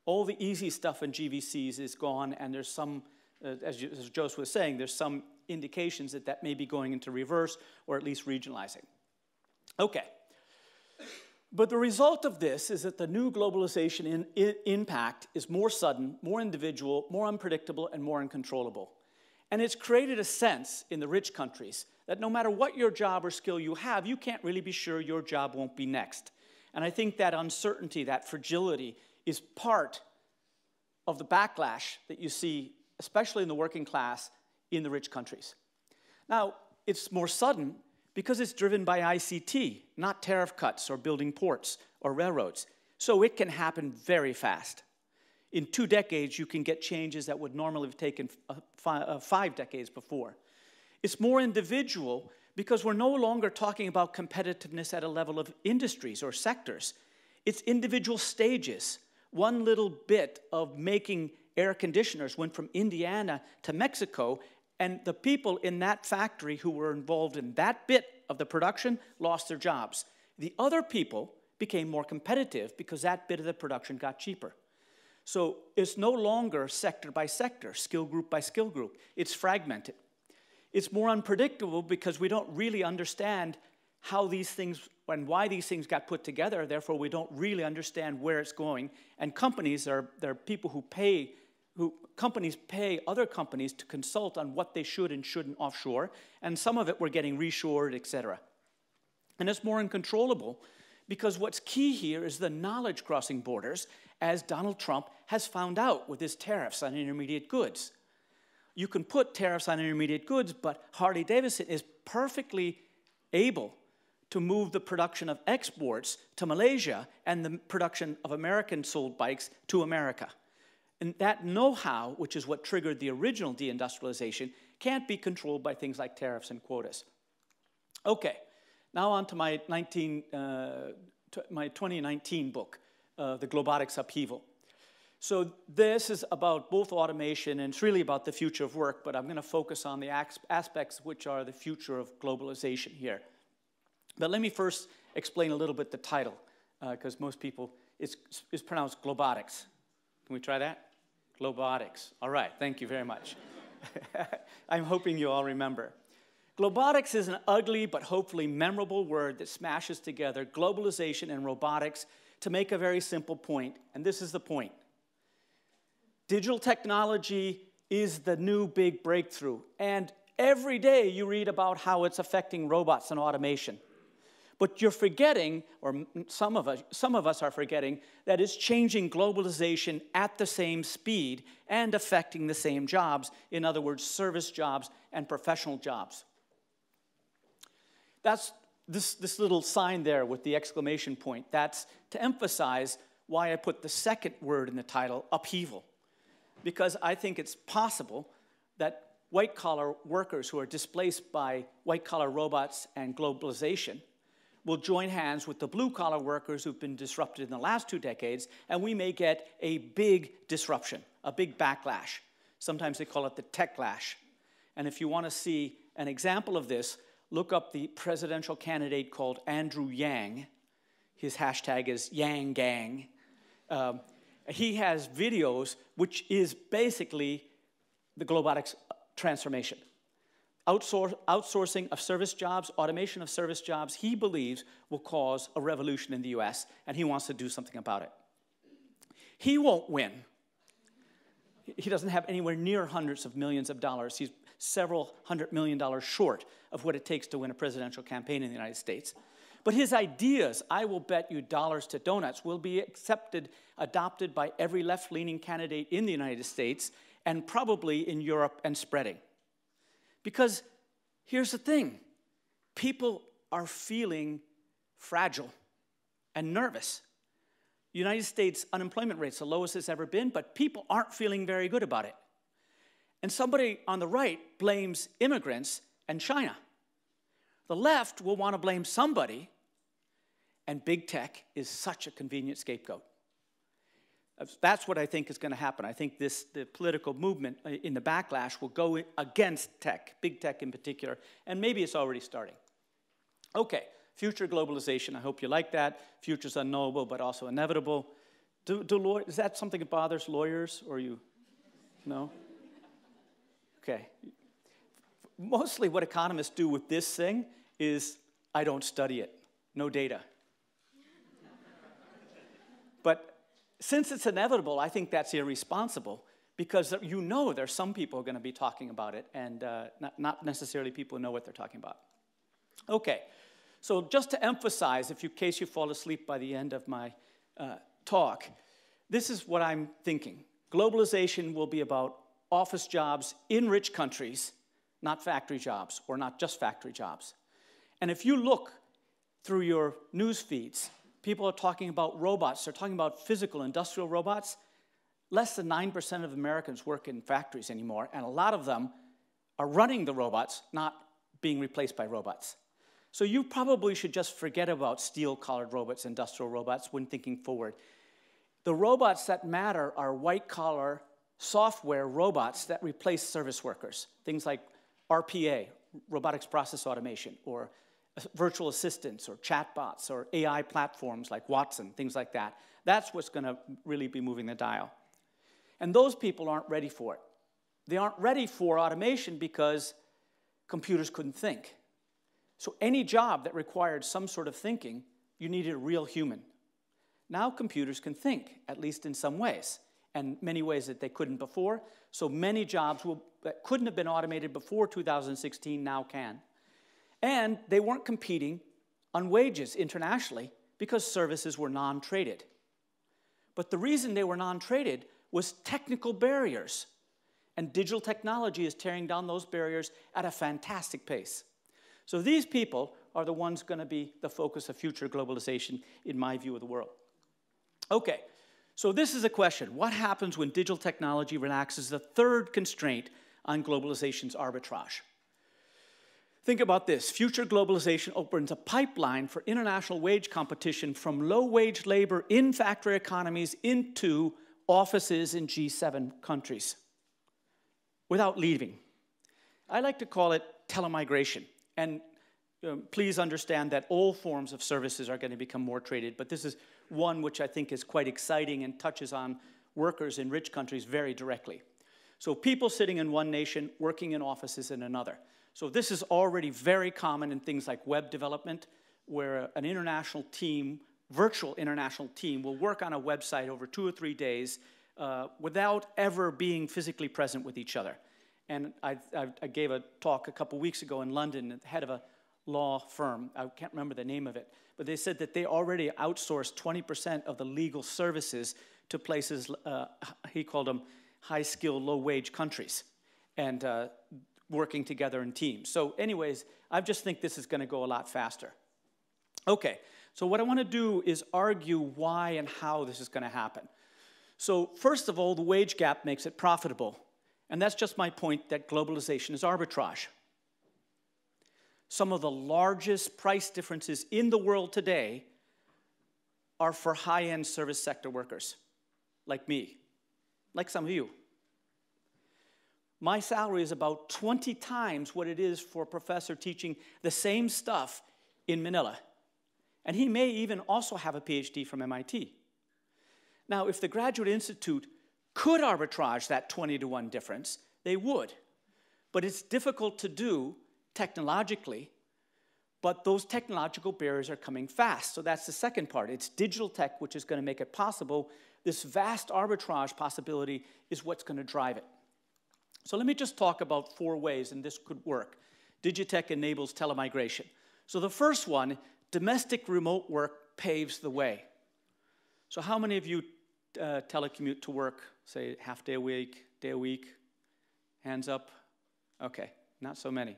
All the easy stuff in GVCs is gone, and there's some, uh, as, you, as Joseph was saying, there's some indications that that may be going into reverse or at least regionalizing. Okay. But the result of this is that the new globalization in, in, impact is more sudden, more individual, more unpredictable, and more uncontrollable. And it's created a sense in the rich countries that no matter what your job or skill you have, you can't really be sure your job won't be next. And I think that uncertainty, that fragility, is part of the backlash that you see, especially in the working class in the rich countries. Now, it's more sudden because it's driven by ICT, not tariff cuts or building ports or railroads. So it can happen very fast. In two decades, you can get changes that would normally have taken five decades before. It's more individual because we're no longer talking about competitiveness at a level of industries or sectors. It's individual stages. One little bit of making air conditioners went from Indiana to Mexico, and the people in that factory who were involved in that bit of the production lost their jobs. The other people became more competitive because that bit of the production got cheaper. So it's no longer sector by sector, skill group by skill group. It's fragmented. It's more unpredictable because we don't really understand how these things and why these things got put together. Therefore, we don't really understand where it's going. And companies are, they're people who pay who companies pay other companies to consult on what they should and shouldn't offshore, and some of it we're getting reshored, et cetera. And it's more uncontrollable because what's key here is the knowledge crossing borders, as Donald Trump has found out with his tariffs on intermediate goods. You can put tariffs on intermediate goods, but Harley Davidson is perfectly able to move the production of exports to Malaysia and the production of American sold bikes to America. And that know how, which is what triggered the original deindustrialization, can't be controlled by things like tariffs and quotas. Okay, now on to my, 19, uh, my 2019 book, uh, The Globotics Upheaval. So this is about both automation and it's really about the future of work, but I'm going to focus on the aspects which are the future of globalization here. But let me first explain a little bit the title, because uh, most people, it's, it's pronounced globotics. Can we try that? Globotics. All right, thank you very much. I'm hoping you all remember. Globotics is an ugly but hopefully memorable word that smashes together globalization and robotics to make a very simple point, and this is the point. Digital technology is the new big breakthrough, and every day you read about how it's affecting robots and automation. But you're forgetting, or some of us, some of us are forgetting, that it's changing globalization at the same speed and affecting the same jobs. In other words, service jobs and professional jobs. That's this, this little sign there with the exclamation point. That's to emphasize why I put the second word in the title, upheaval. Because I think it's possible that white collar workers who are displaced by white collar robots and globalization will join hands with the blue collar workers who've been disrupted in the last two decades, and we may get a big disruption, a big backlash. Sometimes they call it the techlash. And if you want to see an example of this, look up the presidential candidate called Andrew Yang. His hashtag is Yang Gang. Um, he has videos which is basically the globotics transformation outsourcing of service jobs, automation of service jobs, he believes will cause a revolution in the US, and he wants to do something about it. He won't win. He doesn't have anywhere near hundreds of millions of dollars. He's several hundred million dollars short of what it takes to win a presidential campaign in the United States. But his ideas, I will bet you dollars to donuts, will be accepted, adopted by every left leaning candidate in the United States and probably in Europe and spreading Because here's the thing people are feeling fragile and nervous. United States unemployment rate's the lowest it's ever been, but people aren't feeling very good about it. And somebody on the right blames immigrants and China. The left will want to blame somebody, and big tech is such a convenient scapegoat. That's what I think is going to happen. I think this the political movement uh, in the backlash will go against tech, big tech in particular, and maybe it's already starting. Okay, future globalization. I hope you like that. Future's unknowable, but also inevitable. Do, do is that something that bothers lawyers, or you? No. Okay. Mostly, what economists do with this thing is I don't study it. No data. but since it's inevitable, I think that's irresponsible because you know there's some people who are going to be talking about it and uh, not, not necessarily people who know what they're talking about. Okay, so just to emphasize, if you, in case you fall asleep by the end of my uh, talk, this is what I'm thinking. Globalization will be about office jobs in rich countries, not factory jobs, or not just factory jobs. And if you look through your news feeds, People are talking about robots, they're talking about physical industrial robots. Less than 9% of Americans work in factories anymore, and a lot of them are running the robots, not being replaced by robots. So you probably should just forget about steel collared robots, industrial robots, when thinking forward. The robots that matter are white collar software robots that replace service workers, things like RPA, robotics process automation, or virtual assistants or chatbots or AI platforms like Watson, things like that. That's what's going to really be moving the dial. And those people aren't ready for it. They aren't ready for automation because computers couldn't think. So, any job that required some sort of thinking, you needed a real human. Now, computers can think, at least in some ways, and many ways that they couldn't before. So, many jobs will, that couldn't have been automated before 2016 now can. And they weren't competing on wages internationally because services were non traded. But the reason they were non traded was technical barriers. And digital technology is tearing down those barriers at a fantastic pace. So these people are the ones going to be the focus of future globalization, in my view of the world. Okay, so this is a question What happens when digital technology relaxes the third constraint on globalization's arbitrage? Think about this future globalization opens a pipeline for international wage competition from low wage labor in factory economies into offices in G7 countries without leaving. I like to call it telemigration. And um, please understand that all forms of services are going to become more traded, but this is one which I think is quite exciting and touches on workers in rich countries very directly. So, people sitting in one nation working in offices in another. So this is already very common in things like web development, where an international team, virtual international team, will work on a website over two or three days uh, without ever being physically present with each other. And I, I, I gave a talk a couple weeks ago in London, at the head of a law firm, I can't remember the name of it, but they said that they already outsourced 20% of the legal services to places, uh, he called them high skill, low wage countries. And uh, working together in teams. So, anyways, I just think this is going to go a lot faster. Okay, so what I want to do is argue why and how this is going to happen. So, first of all, the wage gap makes it profitable. And that's just my point that globalization is arbitrage. Some of the largest price differences in the world today are for high end service sector workers, like me, like some of you my salary is about 20 times what it is for a professor teaching the same stuff in Manila. And he may even also have a PhD from MIT. Now, if the Graduate Institute could arbitrage that 20 to 1 difference, they would. But it's difficult to do technologically, but those technological barriers are coming fast. So that's the second part. It's digital tech which is going to make it possible. This vast arbitrage possibility is what's going to drive it. So let me just talk about four ways, and this could work. Digitech enables telemigration. So the first one, domestic remote work paves the way. So how many of you uh, telecommute to work, say half day a week, day a week? Hands up. Okay, not so many.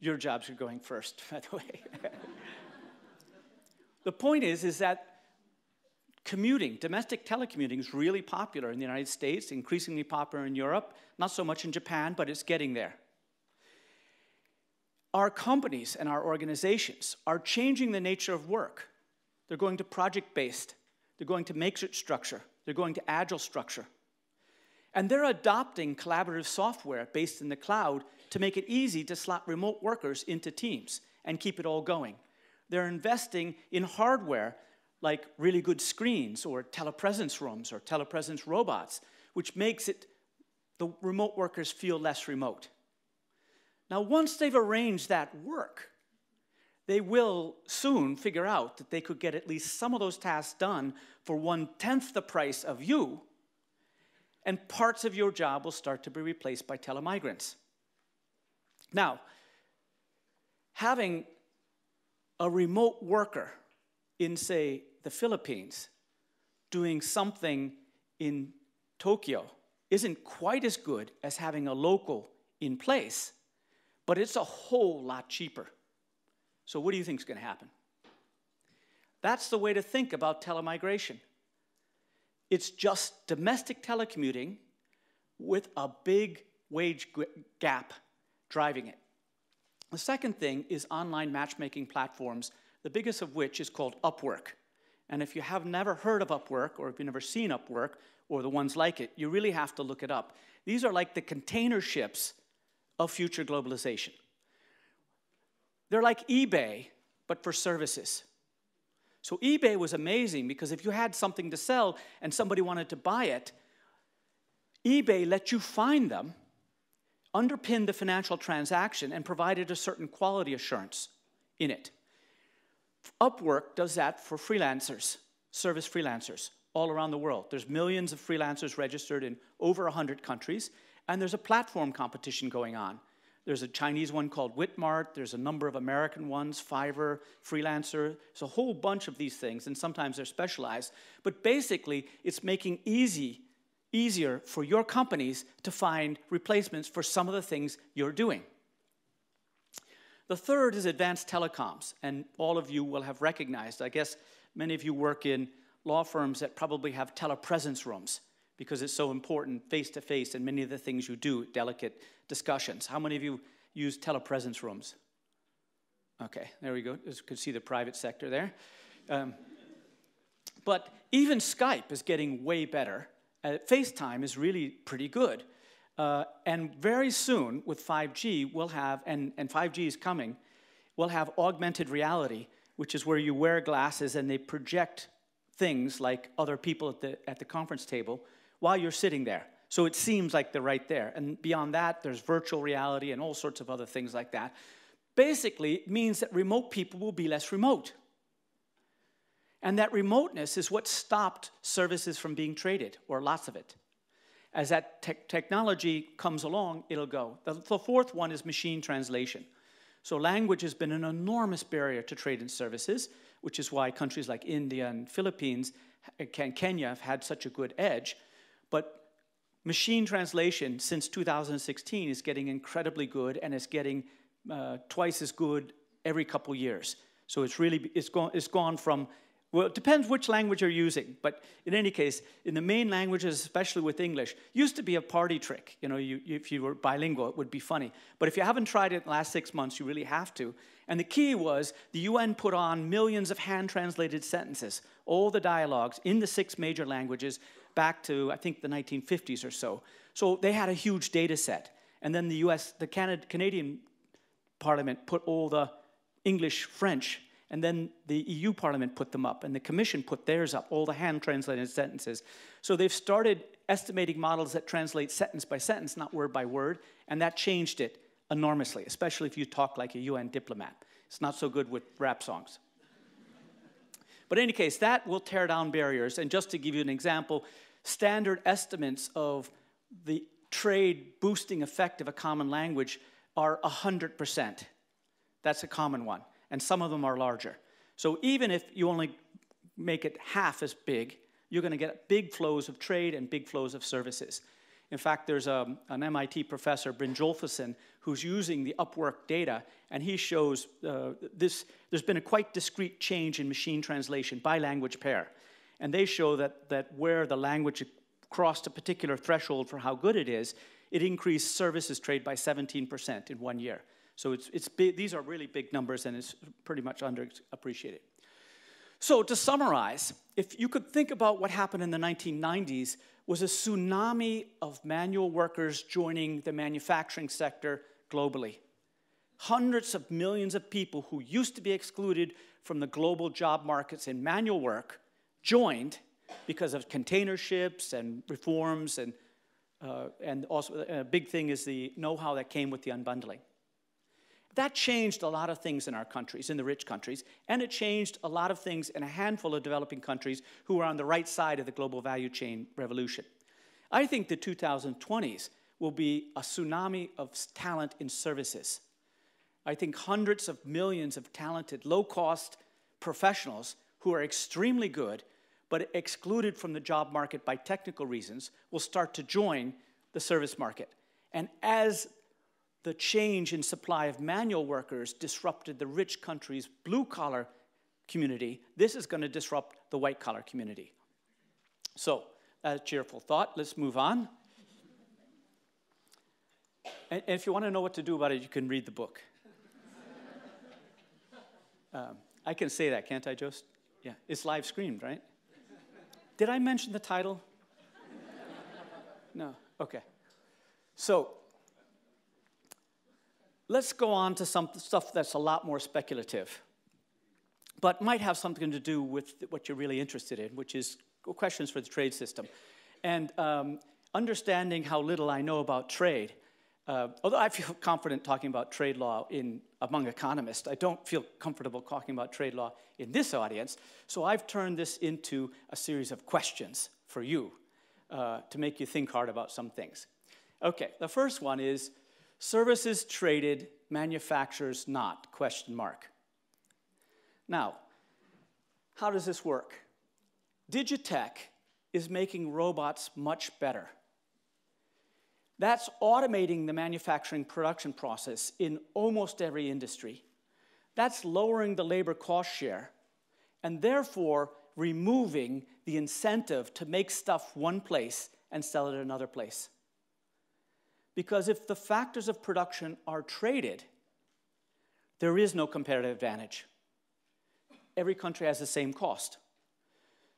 Your jobs are going first, by the way. the point is, is that commuting, domestic telecommuting is really popular in the United States, increasingly popular in Europe, not so much in Japan, but it's getting there. Our companies and our organizations are changing the nature of work. They're going to project based, they're going to matrix structure, they're going to agile structure. And they're adopting collaborative software based in the cloud to make it easy to slot remote workers into teams and keep it all going. They're investing in hardware like really good screens or telepresence rooms or telepresence robots, which makes it the remote workers feel less remote. Now, once they've arranged that work, they will soon figure out that they could get at least some of those tasks done for one tenth the price of you, and parts of your job will start to be replaced by telemigrants. Now, having a remote worker in, say, the Philippines doing something in Tokyo isn't quite as good as having a local in place, but it's a whole lot cheaper. So, what do you think is going to happen? That's the way to think about telemigration. It's just domestic telecommuting with a big wage gap driving it. The second thing is online matchmaking platforms, the biggest of which is called Upwork. And if you have never heard of Upwork or if you've never seen Upwork or the ones like it, you really have to look it up. These are like the container ships of future globalization. They're like eBay, but for services. So eBay was amazing because if you had something to sell and somebody wanted to buy it, eBay let you find them, underpin the financial transaction, and provided a certain quality assurance in it. Upwork does that for freelancers, service freelancers all around the world. There's millions of freelancers registered in over 100 countries, and there's a platform competition going on. There's a Chinese one called Witmart, there's a number of American ones, Fiverr, Freelancer, there's a whole bunch of these things, and sometimes they're specialized. But basically, it's making easy, easier for your companies to find replacements for some of the things you're doing. The third is advanced telecoms, and all of you will have recognized. I guess many of you work in law firms that probably have telepresence rooms because it's so important face to face in many of the things you do, delicate discussions. How many of you use telepresence rooms? Okay, there we go. You can see the private sector there. Um, but even Skype is getting way better. Uh, FaceTime is really pretty good. Uh, and very soon, with 5G, we'll have, and, and 5G is coming, we'll have augmented reality, which is where you wear glasses and they project things like other people at the, at the conference table while you're sitting there. So it seems like they're right there. And beyond that, there's virtual reality and all sorts of other things like that. Basically, it means that remote people will be less remote. And that remoteness is what stopped services from being traded, or lots of it. As that te technology comes along, it'll go. The, the fourth one is machine translation. So language has been an enormous barrier to trade and services, which is why countries like India and Philippines and Kenya have had such a good edge. But machine translation since 2016 is getting incredibly good and it's getting uh, twice as good every couple years. So it's really, it's gone, it's gone from well, it depends which language you're using, but in any case, in the main languages, especially with English, used to be a party trick. You know, you, if you were bilingual, it would be funny. But if you haven't tried it in the last six months, you really have to. And the key was the UN put on millions of hand-translated sentences, all the dialogues in the six major languages back to, I think, the 1950s or so. So they had a huge data set. And then the US, the Canadian Parliament put all the English, French, and then the EU Parliament put them up, and the Commission put theirs up, all the hand translated sentences. So they've started estimating models that translate sentence by sentence, not word by word, and that changed it enormously, especially if you talk like a UN diplomat. It's not so good with rap songs. but in any case, that will tear down barriers. And just to give you an example, standard estimates of the trade boosting effect of a common language are 100%. That's a common one and some of them are larger. So even if you only make it half as big, you're going to get big flows of trade and big flows of services. In fact, there's a, an MIT professor, Brynjolfsson, who's using the Upwork data, and he shows uh, this. There's been a quite discrete change in machine translation by language pair, and they show that that where the language crossed a particular threshold for how good it is, it increased services trade by 17% in one year. So it's, it's big, these are really big numbers, and it's pretty much underappreciated. So to summarize, if you could think about what happened in the 1990s was a tsunami of manual workers joining the manufacturing sector globally. Hundreds of millions of people who used to be excluded from the global job markets in manual work joined because of container ships and reforms and, uh, and also a big thing is the know-how that came with the unbundling. That changed a lot of things in our countries, in the rich countries, and it changed a lot of things in a handful of developing countries who are on the right side of the global value chain revolution. I think the 2020s will be a tsunami of talent in services. I think hundreds of millions of talented, low cost professionals who are extremely good but excluded from the job market by technical reasons will start to join the service market. And as the change in supply of manual workers disrupted the rich country's blue collar community, this is going to disrupt the white collar community. So, a cheerful thought. Let's move on. And if you want to know what to do about it, you can read the book. um, I can say that, can't I, Joost? Yeah, it's live streamed, right? Did I mention the title? no, okay. So, Let's go on to some stuff that's a lot more speculative, but might have something to do with what you're really interested in, which is questions for the trade system. And um, understanding how little I know about trade, uh, although I feel confident talking about trade law in, among economists, I don't feel comfortable talking about trade law in this audience. So I've turned this into a series of questions for you uh, to make you think hard about some things. Okay, the first one is Services traded, manufacturers not, question mark. Now, how does this work? Digitech is making robots much better. That's automating the manufacturing production process in almost every industry. That's lowering the labor cost share and therefore removing the incentive to make stuff one place and sell it another place. Because if the factors of production are traded, there is no comparative advantage. Every country has the same cost.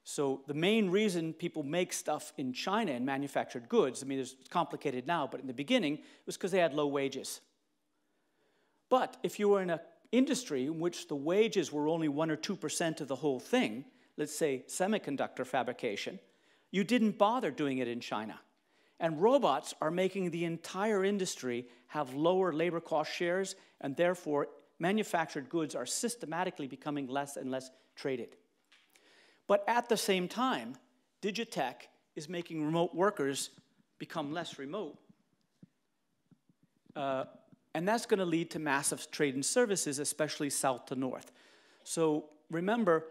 So the main reason people make stuff in China and manufactured goods, I mean, it's complicated now, but in the beginning, it was because they had low wages. But if you were in an industry in which the wages were only 1 or 2% of the whole thing, let's say semiconductor fabrication, you didn't bother doing it in China. And robots are making the entire industry have lower labor cost shares, and therefore, manufactured goods are systematically becoming less and less traded. But at the same time, Digitech is making remote workers become less remote. Uh, and that's going to lead to massive trade in services, especially south to north. So remember,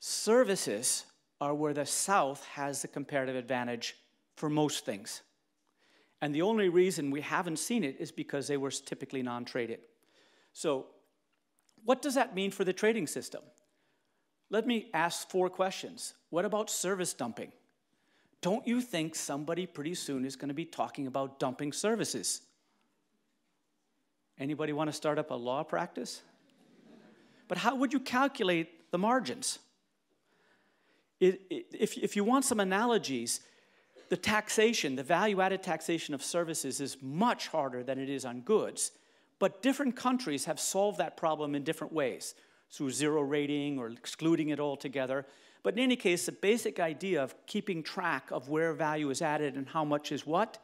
services are where the south has the comparative advantage for most things. And the only reason we haven't seen it is because they were typically non traded. So, what does that mean for the trading system? Let me ask four questions. What about service dumping? Don't you think somebody pretty soon is going to be talking about dumping services? Anybody want to start up a law practice? but how would you calculate the margins? If you want some analogies, the taxation, the value added taxation of services is much harder than it is on goods. But different countries have solved that problem in different ways through zero rating or excluding it altogether. But in any case, the basic idea of keeping track of where value is added and how much is what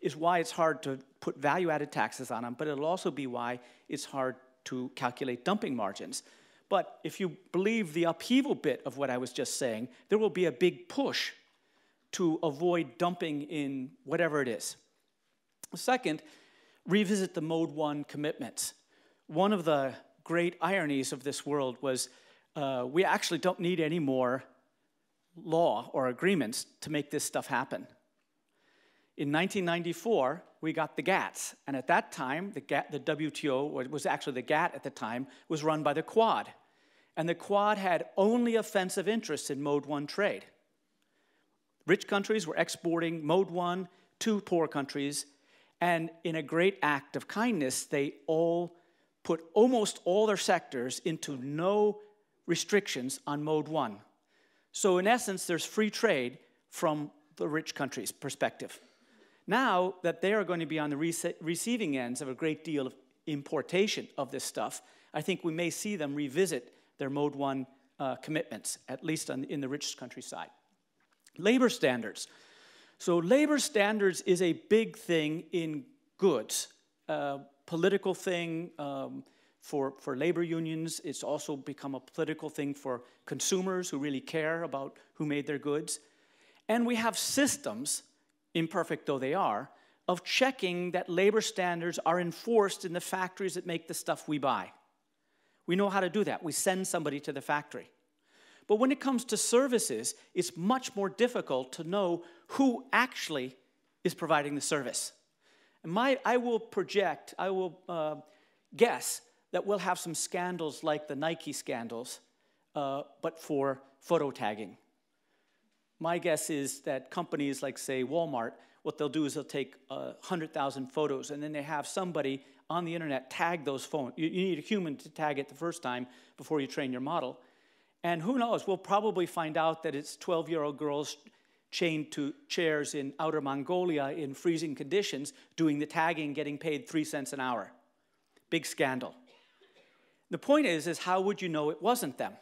is why it's hard to put value added taxes on them, but it'll also be why it's hard to calculate dumping margins. But if you believe the upheaval bit of what I was just saying, there will be a big push to avoid dumping in whatever it is. Second, revisit the Mode 1 commitments. One of the great ironies of this world was uh, we actually don't need any more law or agreements to make this stuff happen. In 1994, we got the GATS, and at that time, the, the WTO, was actually the GATT at the time, was run by the Quad. And the Quad had only offensive interests in Mode 1 trade. Rich countries were exporting Mode 1 to poor countries, and in a great act of kindness, they all put almost all their sectors into no restrictions on Mode 1. So, in essence, there's free trade from the rich countries' perspective. Now that they are going to be on the rece receiving ends of a great deal of importation of this stuff, I think we may see them revisit their Mode 1 uh, commitments, at least on, in the richest countryside. Labor standards. So, labor standards is a big thing in goods, uh, political thing um, for, for labor unions. It's also become a political thing for consumers who really care about who made their goods. And we have systems, imperfect though they are, of checking that labor standards are enforced in the factories that make the stuff we buy. We know how to do that. We send somebody to the factory. But when it comes to services, it's much more difficult to know who actually is providing the service. And my, I will project, I will uh, guess that we'll have some scandals like the Nike scandals, uh, but for photo tagging. My guess is that companies like, say, Walmart, what they'll do is they'll take uh, 100,000 photos and then they have somebody on the internet tag those phones. You, you need a human to tag it the first time before you train your model. And who knows, we'll probably find out that it's 12 year old girls chained to chairs in outer Mongolia in freezing conditions doing the tagging, getting paid three cents an hour. Big scandal. The point is, is how would you know it wasn't them?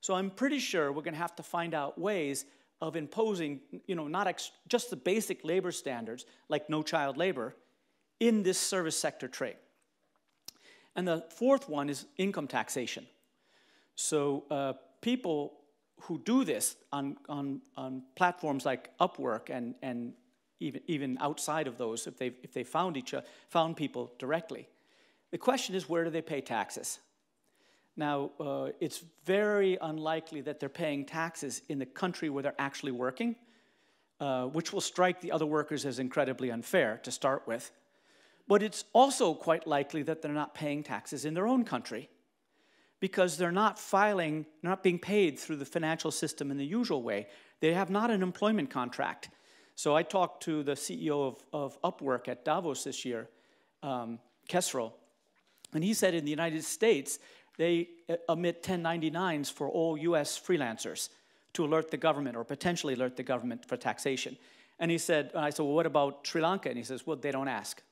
So I'm pretty sure we're going to have to find out ways of imposing, you know, not just the basic labor standards like no child labor in this service sector trade. And the fourth one is income taxation. So uh, people who do this on, on, on platforms like Upwork and, and even, even outside of those, if they, if they found, each, other, found people directly, the question is where do they pay taxes? Now, uh, it's very unlikely that they're paying taxes in the country where they're actually working, uh, which will strike the other workers as incredibly unfair to start with. But it's also quite likely that they're not paying taxes in their own country because they're not filing, not being paid through the financial system in the usual way. They have not an employment contract. So I talked to the CEO of, of Upwork at Davos this year, um, Kasriel, and he said in the United States, they emit 1099s for all US freelancers to alert the government or potentially alert the government for taxation. And he said, and I said, well, what about Sri Lanka? And he says, well, they don't ask.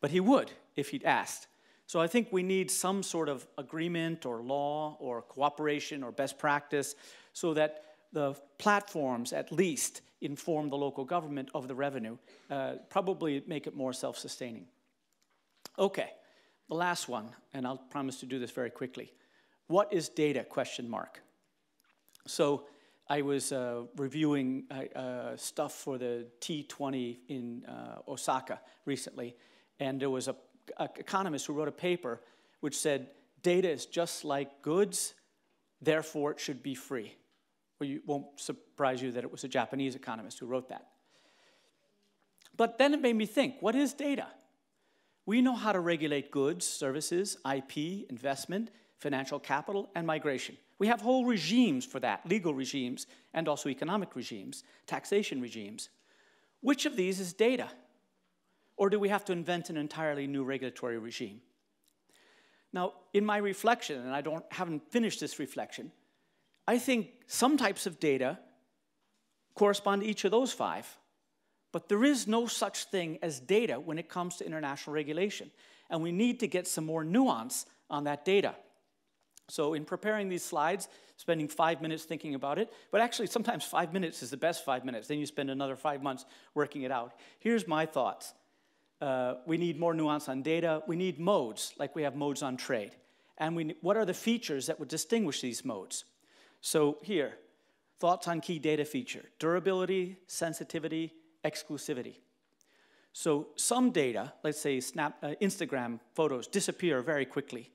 But he would if he'd asked. So I think we need some sort of agreement or law or cooperation or best practice so that the platforms at least inform the local government of the revenue, uh, probably make it more self-sustaining. Okay, the last one, and I'll promise to do this very quickly. What is data, question mark? So I was uh, reviewing uh, uh stuff for the T20 in uh, Osaka recently, and there was a economist who wrote a paper which said data is just like goods, therefore it should be free. Well, it won't surprise you that it was a Japanese economist who wrote that. But then it made me think what is data? We know how to regulate goods, services, IP, investment, financial capital, and migration. We have whole regimes for that legal regimes and also economic regimes, taxation regimes. Which of these is data? Or do we have to invent an entirely new regulatory regime? Now, in my reflection, and I don't, haven't finished this reflection, I think some types of data correspond to each of those five. But there is no such thing as data when it comes to international regulation. And we need to get some more nuance on that data. So, in preparing these slides, spending five minutes thinking about it, but actually, sometimes five minutes is the best five minutes. Then you spend another five months working it out. Here's my thoughts uh, we need more nuance on data. We need modes, like we have modes on trade. And we, what are the features that would distinguish these modes? So here, thoughts on key data feature, durability, sensitivity, exclusivity. So some data, let's say Snap, uh, Instagram photos, disappear very quickly.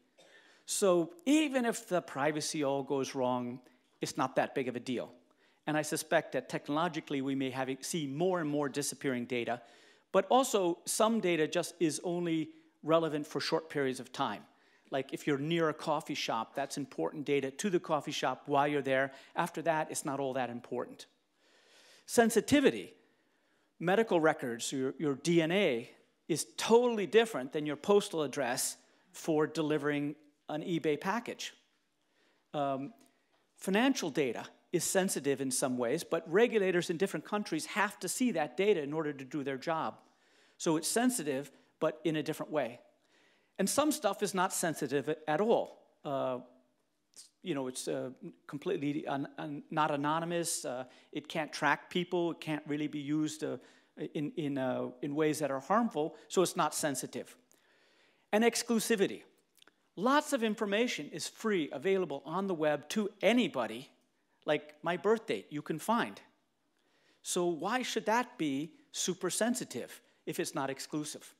So even if the privacy all goes wrong, it's not that big of a deal. And I suspect that technologically we may have, see more and more disappearing data. But also, some data just is only relevant for short periods of time. Like if you're near a coffee shop, that's important data to the coffee shop while you're there. After that, it's not all that important. Sensitivity. Medical records, your, your DNA, is totally different than your postal address for delivering an eBay package. Um, financial data is sensitive in some ways, but regulators in different countries have to see that data in order to do their job. So it's sensitive, but in a different way. And some stuff is not sensitive at all. Uh, you know, it's uh, completely not anonymous. Uh, it can't track people. It can't really be used uh, in, in, uh, in ways that are harmful, so it's not sensitive. And exclusivity. Lots of information is free, available on the web to anybody, like my birth date, you can find. So why should that be super sensitive if it's not exclusive?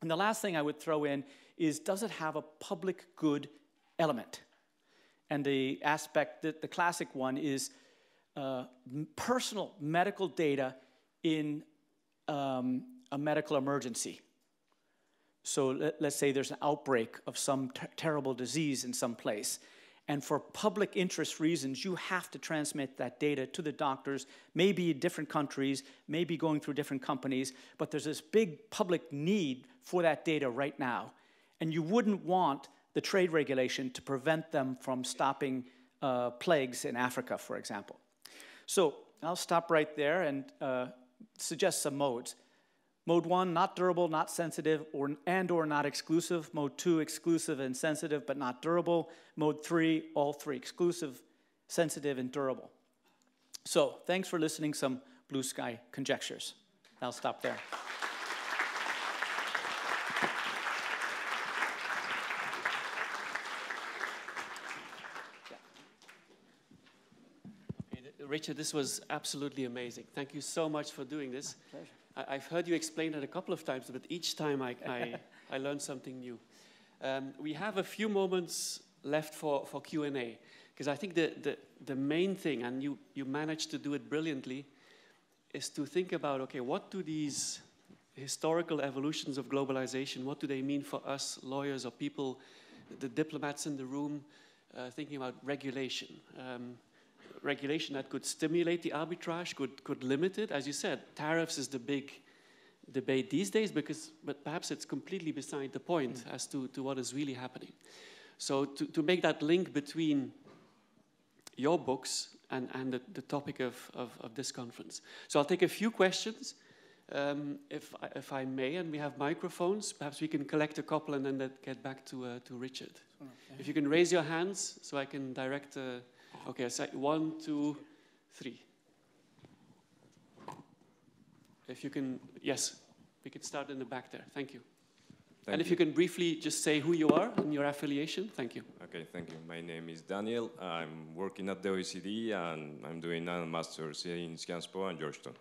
And the last thing I would throw in is does it have a public good element? And the aspect, that the classic one is uh, personal medical data in um, a medical emergency. So let, us say there's an outbreak of some ter terrible disease in some place. And for public interest reasons, you have to transmit that data to the doctors, maybe in different countries, maybe going through different companies, but there's this big public need for that data right now. And you wouldn't want the trade regulation to prevent them from stopping uh, plagues in Africa, for example. So I'll stop right there and uh, suggest some modes. Mode one, not durable, not sensitive, or, and or not exclusive. Mode two, exclusive and sensitive, but not durable. Mode three, all three, exclusive, sensitive, and durable. So thanks for listening some blue sky conjectures. I'll stop there. Richard, this was absolutely amazing. Thank you so much for doing this. I, have heard you explain it a couple of times, but each time I, I, I learned something new. Um, we have a few moments left for, for Q&A, because I think the, the, the main thing, and you, you managed to do it brilliantly, is to think about, okay, what do these historical evolutions of globalization, what do they mean for us lawyers or people, the diplomats in the room, uh, thinking about regulation. Um, regulation that could stimulate the arbitrage, could, could limit it. As you said, tariffs is the big debate these days, because, but perhaps it's completely beside the point mm. as to, to what is really happening. So to, to make that link between your books and, and the, the topic of, of, of this conference. So I'll take a few questions, um, if, I, if I may, and we have microphones. Perhaps we can collect a couple and then get back to, uh, to Richard. Okay. If you can raise your hands so I can direct uh, Okay, so one, two, three. If you can, yes, we can start in the back there. Thank you. Thank and if you. you can briefly just say who you are and your affiliation, thank you. Okay, thank you. My name is Daniel. I'm working at the OECD and I'm doing a master's in Sciences Po and Georgetown.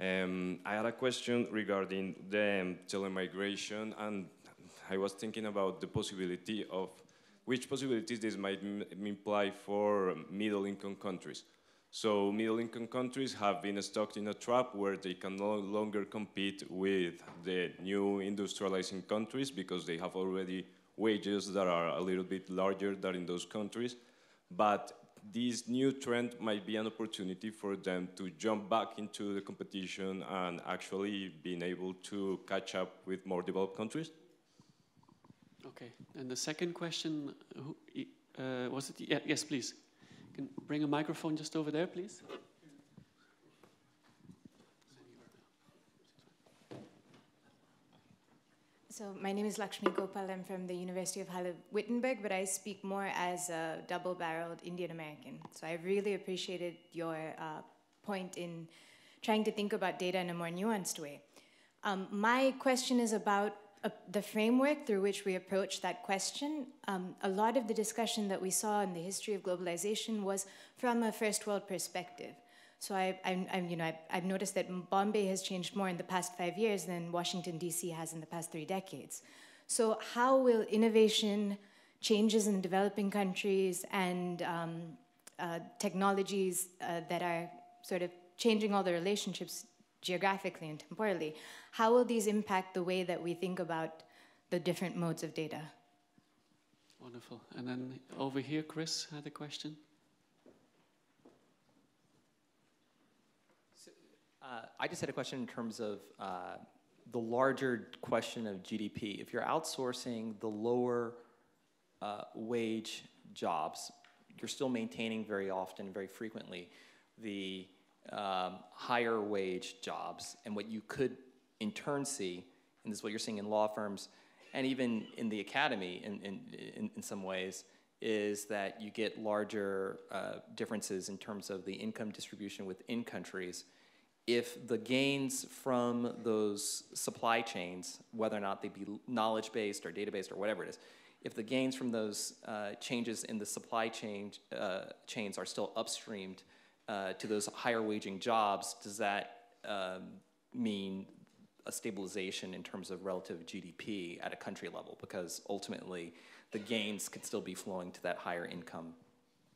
Um, I had a question regarding the um, telemigration and I was thinking about the possibility of which possibilities this might imply for middle-income countries. So middle-income countries have been stuck in a trap where they can no longer compete with the new industrializing countries because they have already wages that are a little bit larger than in those countries. But this new trend might be an opportunity for them to jump back into the competition and actually being able to catch up with more developed countries. Okay, and the second question, who, uh, was it? Yeah, yes, please. Can bring a microphone just over there, please. So my name is Lakshmi Gopal. I'm from the University of Halle-Wittenberg, but I speak more as a double-barreled Indian American. So I really appreciated your uh, point in trying to think about data in a more nuanced way. Um, my question is about uh, the framework through which we approach that question, um, a lot of the discussion that we saw in the history of globalization was from a first world perspective. So I, I, you know, I, I've noticed that Bombay has changed more in the past five years than Washington, D.C. has in the past three decades. So how will innovation, changes in developing countries, and um, uh, technologies uh, that are sort of changing all the relationships geographically and temporally, how will these impact the way that we think about the different modes of data? Wonderful. And then over here, Chris had a question. Uh, I just had a question in terms of uh, the larger question of GDP. If you're outsourcing the lower uh, wage jobs, you're still maintaining very often, very frequently, the um, higher wage jobs. And what you could in turn see, and this is what you're seeing in law firms and even in the academy in, in, in, in some ways, is that you get larger uh, differences in terms of the income distribution within countries if the gains from those supply chains, whether or not they be knowledge based or data based or whatever it is, if the gains from those uh, changes in the supply chain uh, chains are still upstreamed uh, to those higher waging jobs, does that um, mean a stabilization in terms of relative GDP at a country level? Because ultimately, the gains could still be flowing to that higher income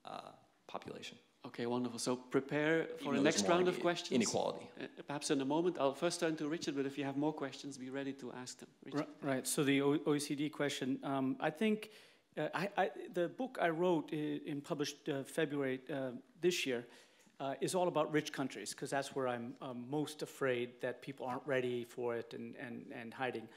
uh, population. Okay, wonderful. So prepare for the next round of questions. Inequality. Uh, perhaps in a moment. I'll first turn to Richard, but if you have more questions, be ready to ask them. Richard. Right. So the OECD question, um, I think uh, I, I, the book I wrote in, in published uh, February uh, this year uh, is all about rich countries because that's where I'm um, most afraid that people aren't ready for it and, and, and hiding.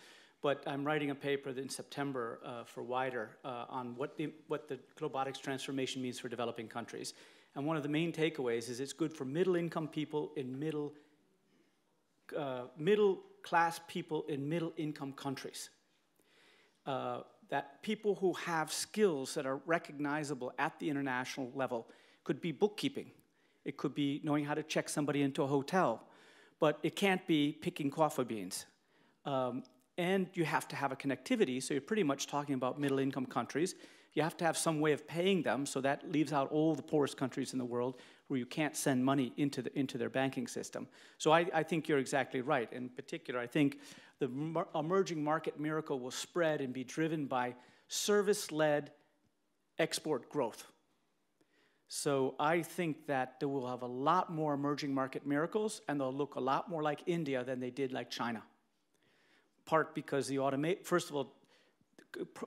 But I'm writing a paper in September uh, for Wider on what the, what the globotics transformation means for developing countries. And one of the main takeaways is it's good for middle income people in middle, uh, middle class people in middle income countries. Uh, that people who have skills that are recognizable at the international level could be bookkeeping, it could be knowing how to check somebody into a hotel, but it can't be picking coffee beans. Um, and you have to have a connectivity, so you're pretty much talking about middle income countries. You have to have some way of paying them, so that leaves out all the poorest countries in the world where you can't send money into, the, into their banking system. So I, I think you're exactly right. In particular, I think the emerging market miracle will spread and be driven by service led export growth. So I think that there will have a lot more emerging market miracles, and they'll look a lot more like India than they did like China. Part because the automate, first of all,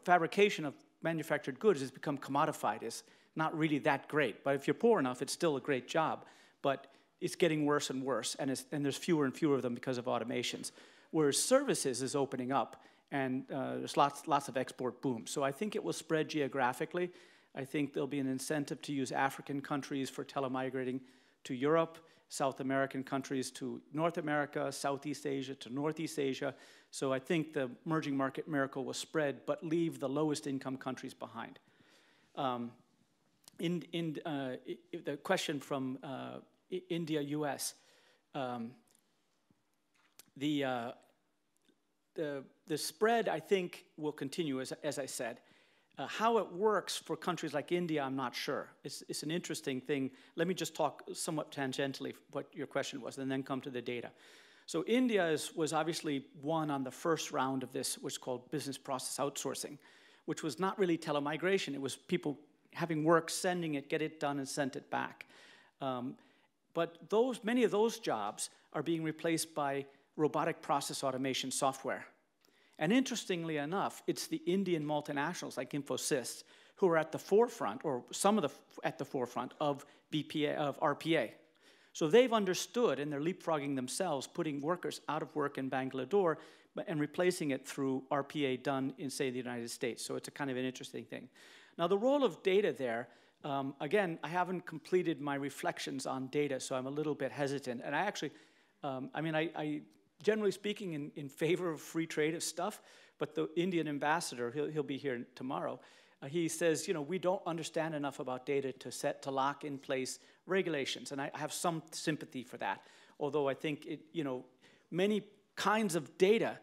fabrication of manufactured goods has become commodified, is not really that great. But if you're poor enough, it's still a great job. But it's getting worse and worse, and, and there's fewer and fewer of them because of automations. Whereas services is opening up, and uh, there's lots, lots of export boom. So I think it will spread geographically. I think there'll be an incentive to use African countries for telemigrating to Europe, South American countries to North America, Southeast Asia to Northeast Asia. So I think the emerging market miracle will spread, but leave the lowest income countries behind. Um, in, in uh, the question from uh, India, US, um, the, uh, the, the spread, I think, will continue, as, as I said. Uh, how it works for countries like India, I'm not sure. It's, it's an interesting thing. Let me just talk somewhat tangentially what your question was, and then come to the data. So India is, was obviously one on the first round of this, which is called business process outsourcing, which was not really telemigration. It was people having work, sending it, get it done, and sent it back. Um, but those, many of those jobs are being replaced by robotic process automation software. And interestingly enough, it's the Indian multinationals like Infosys who are at the forefront, or some of the at the forefront of BPA of RPA. So they've understood and they're leapfrogging themselves, putting workers out of work in Bangalore and replacing it through RPA done in, say, the United States. So it's a kind of an interesting thing. Now, the role of data there, um, again, I haven't completed my reflections on data, so I'm a little bit hesitant. And I actually, um, I mean, I, I, generally speaking, in, in favor of free trade of stuff, but the Indian ambassador, he'll, he'll be here tomorrow, uh, he says, you know, we don't understand enough about data to set, to lock in place regulations. And I have some sympathy for that. Although I think, it, you know, many kinds of data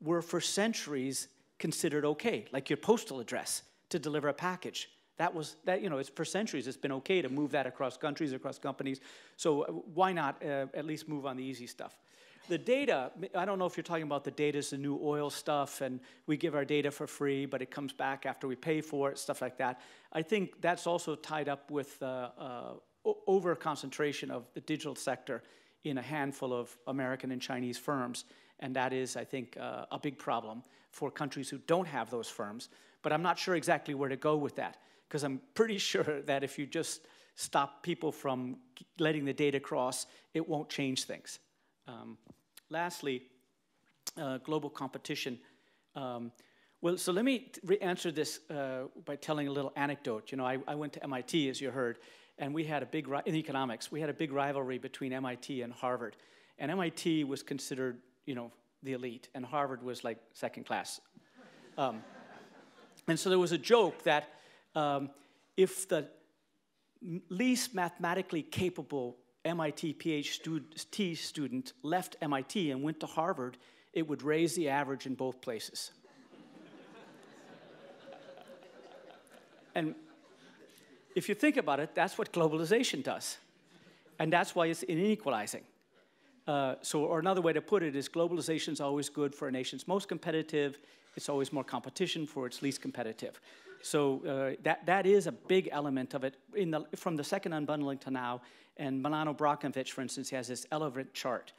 were for centuries considered okay, like your postal address to deliver a package. That was, that, you know, it's for centuries it's been okay to move that across countries, across companies. So uh, why not uh, at least move on the easy stuff? The data, I don't know if you're talking about the data is the new oil stuff and we give our data for free, but it comes back after we pay for it, stuff like that. I think that's also tied up with uh, uh, over concentration of the digital sector in a handful of American and Chinese firms. And that is, I think, uh, a big problem for countries who don't have those firms. But I'm not sure exactly where to go with that, because I'm pretty sure that if you just stop people from letting the data cross, it won't change things. Um, lastly, uh, global competition. Um, well, so let me answer this uh, by telling a little anecdote. You know, I, I, went to MIT, as you heard, and we had a big, in economics, we had a big rivalry between MIT and Harvard. And MIT was considered, you know, the elite, and Harvard was like second class. Um, and so there was a joke that um, if the least mathematically capable MIT PhD student left MIT and went to Harvard, it would raise the average in both places. and if you think about it, that's what globalization does. And that's why it's inequalizing. Uh, so, or another way to put it is globalization is always good for a nation's most competitive. It's always more competition for its least competitive. So uh, that, that is a big element of it. In the, from the second unbundling to now, and Milano Brajkovic, for instance, has this elephant chart.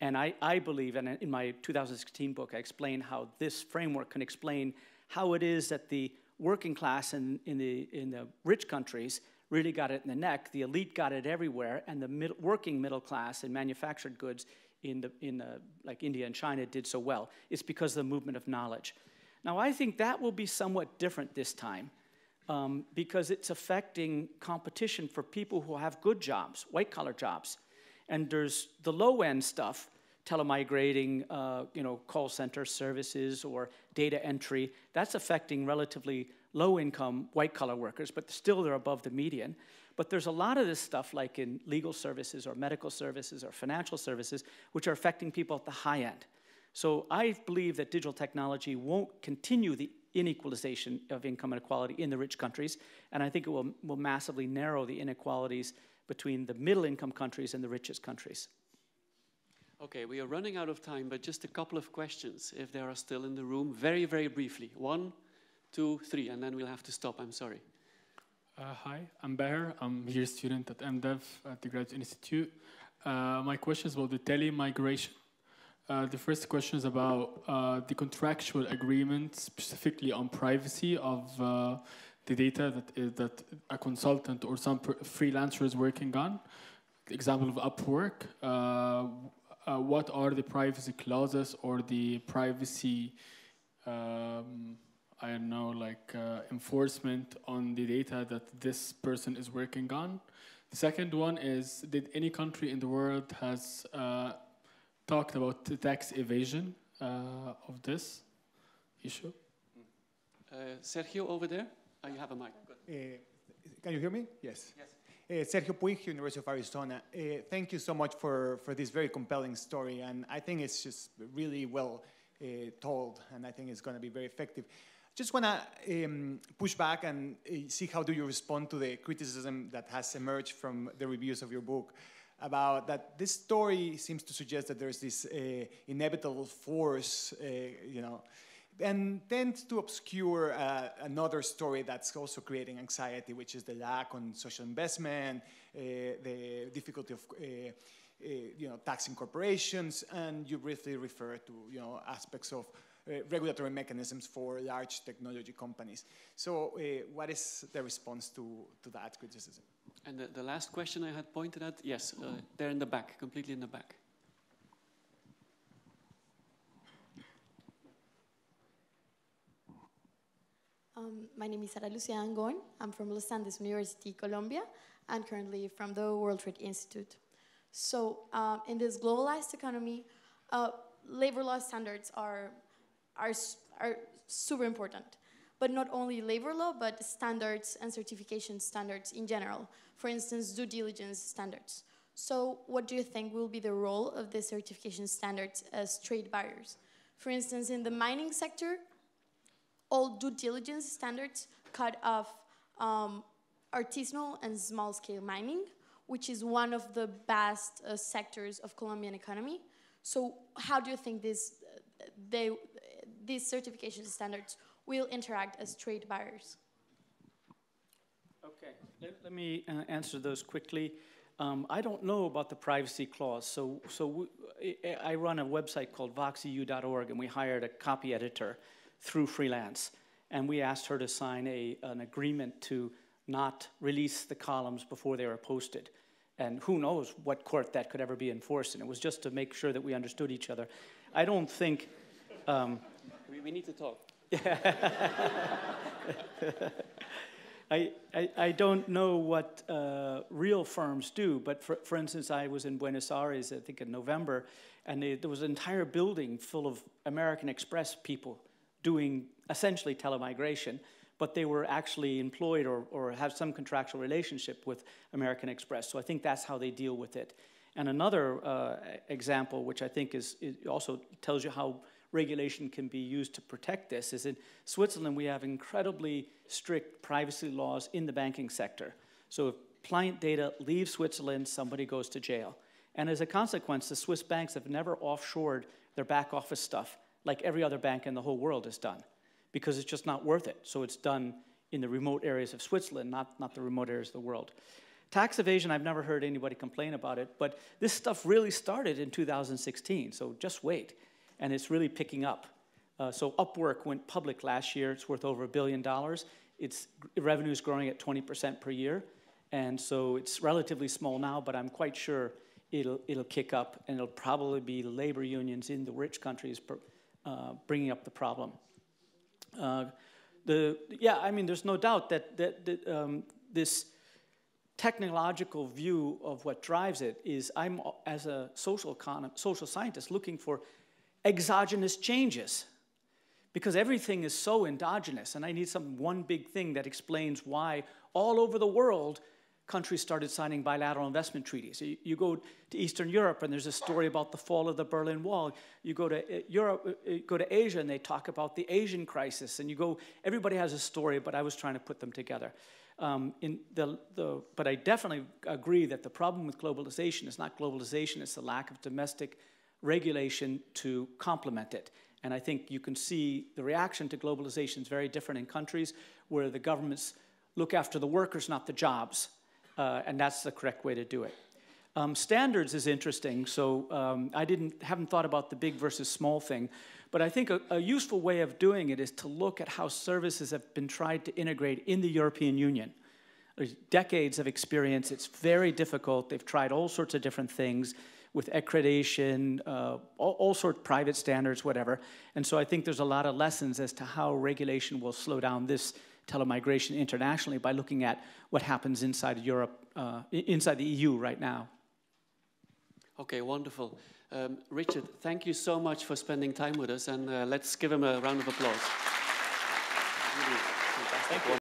And I, I believe, and in my 2016 book, I explain how this framework can explain how it is that the working class in, in, the, in the rich countries really got it in the neck, the elite got it everywhere, and the working middle class and manufactured goods in, the, in the, like India and China did so well. It's because of the movement of knowledge. Now, I think that will be somewhat different this time um, because it's affecting competition for people who have good jobs, white collar jobs. And there's the low end stuff, telemigrating, uh, you know, call center services or data entry. That's affecting relatively low income white collar workers, but still they're above the median. But there's a lot of this stuff, like in legal services or medical services or financial services, which are affecting people at the high end. So I believe that digital technology won't continue the inequalization of income inequality in the rich countries, and I think it will, will massively narrow the inequalities between the middle income countries and the richest countries. Okay, we are running out of time, but just a couple of questions, if there are still in the room, very, very briefly. One, two, three, and then we'll have to stop. I'm sorry. Uh, hi, I'm Behr. I'm here student at MDev at the Graduate Institute. Uh, my question is about the tele-migration. Uh, the first question is about uh, the contractual agreement, specifically on privacy of uh, the data that is that a consultant or some freelancer is working on. Example of Upwork. Uh, uh, what are the privacy clauses or the privacy, um, I don't know, like enforcement on the data that this person is working on? The second one is, did any country in the world has talked about the tax evasion uh, of this issue. Uh, Sergio, over there. Oh, you have a mic. Uh, can you hear me? Yes. Yes. Uh, Sergio Puig, University of Arizona. Uh, thank you so much for, for this very compelling story, and I think it's just really well uh, told, and I think it's going to be very effective. Just want to um, push back and see how do you respond to the criticism that has emerged from the reviews of your book about that this story seems to suggest that there's this uh, inevitable force, uh, you know, and tends to obscure uh, another story that's also creating anxiety, which is the lack on social investment, uh, the difficulty of uh, uh, you know, taxing corporations, and you briefly refer to you know, aspects of regulatory mechanisms for large technology companies. So what is the response to, to that criticism? And the, the last question I had pointed at, yes, uh, they're in the back, completely in the back. Um, my name is Sara Lucia Angon. I'm from Los Andes University, Colombia, and currently from the World Trade Institute. So, um, in this globalized economy, uh, labor law standards are, are, are super important. But not only labor law, but standards and certification standards in general for instance, due diligence standards. So what do you think will be the role of the certification standards as trade barriers? For instance, in the mining sector, all due diligence standards cut off um, artisanal and small-scale mining, which is one of the best uh, sectors of Colombian economy. So how do you think this, uh, they, these certification standards will interact as trade barriers? Let, let me uh, answer those quickly. Um, I don't know about the privacy clause. So, so we, I run a website called voxeu.org, and we hired a copy editor through freelance. And we asked her to sign a, an agreement to not release the columns before they were posted. And who knows what court that could ever be enforced. And it was just to make sure that we understood each other. I don't think. Um, we, we need to talk. I, I, don't know what uh, real firms do, but for, for instance, I was in Buenos Aires, I think in November, and they, there was an entire building full of American Express people doing essentially telemigration, but they were actually employed or, or have some contractual relationship with American Express. So I think that's how they deal with it. And another uh, example, which I think is, also tells you how regulation can be used to protect this, is in Switzerland we have incredibly strict privacy laws in the banking sector. So if client data leaves Switzerland, somebody goes to jail. And as a consequence, the Swiss banks have never offshored their back office stuff like every other bank in the whole world has done because it's just not worth it. So it's done in the remote areas of Switzerland, not, not the remote areas of the world. Tax evasion, I've never heard anybody complain about it, but this stuff really started in 2016, so just wait. And it's really picking up. Uh, so Upwork went public last year. It's worth over a billion dollars. Its revenue is growing at 20% per year. And so it's relatively small now, but I'm quite sure it'll, it'll kick up, and it'll probably be labor unions in the rich countries uh, bringing up the problem. Uh, the, yeah, I mean, there's no doubt that, that, that um, this technological view of what drives it is I'm, as a social, social scientist, looking for exogenous changes because everything is so endogenous, and I need some one big thing that explains why all over the world countries started signing bilateral investment treaties. You, you, go to Eastern Europe, and there's a story about the fall of the Berlin Wall. You go to uh, Europe, uh, go to Asia, and they talk about the Asian crisis. And you go, everybody has a story, but I was trying to put them together. Um, in the, the, but I definitely agree that the problem with globalization is not globalization; it's the lack of domestic regulation to complement it. And I think you can see the reaction to globalization is very different in countries where the governments look after the workers, not the jobs uh, and that's the correct way to do it. Um, standards is interesting, so um, I didn't, haven't thought about the big versus small thing, but I think a, a, useful way of doing it is to look at how services have been tried to integrate in the European Union. There's decades of experience, it's very difficult, they've tried all sorts of different things with accreditation, uh, all, all sorts of private standards, whatever, and so I think there's a lot of lessons as to how regulation will slow down this telemigration internationally by looking at what happens inside Europe, uh, inside the EU right now. Okay, wonderful. Um, Richard, thank you so much for spending time with us, and uh, let's give him a round of applause. Really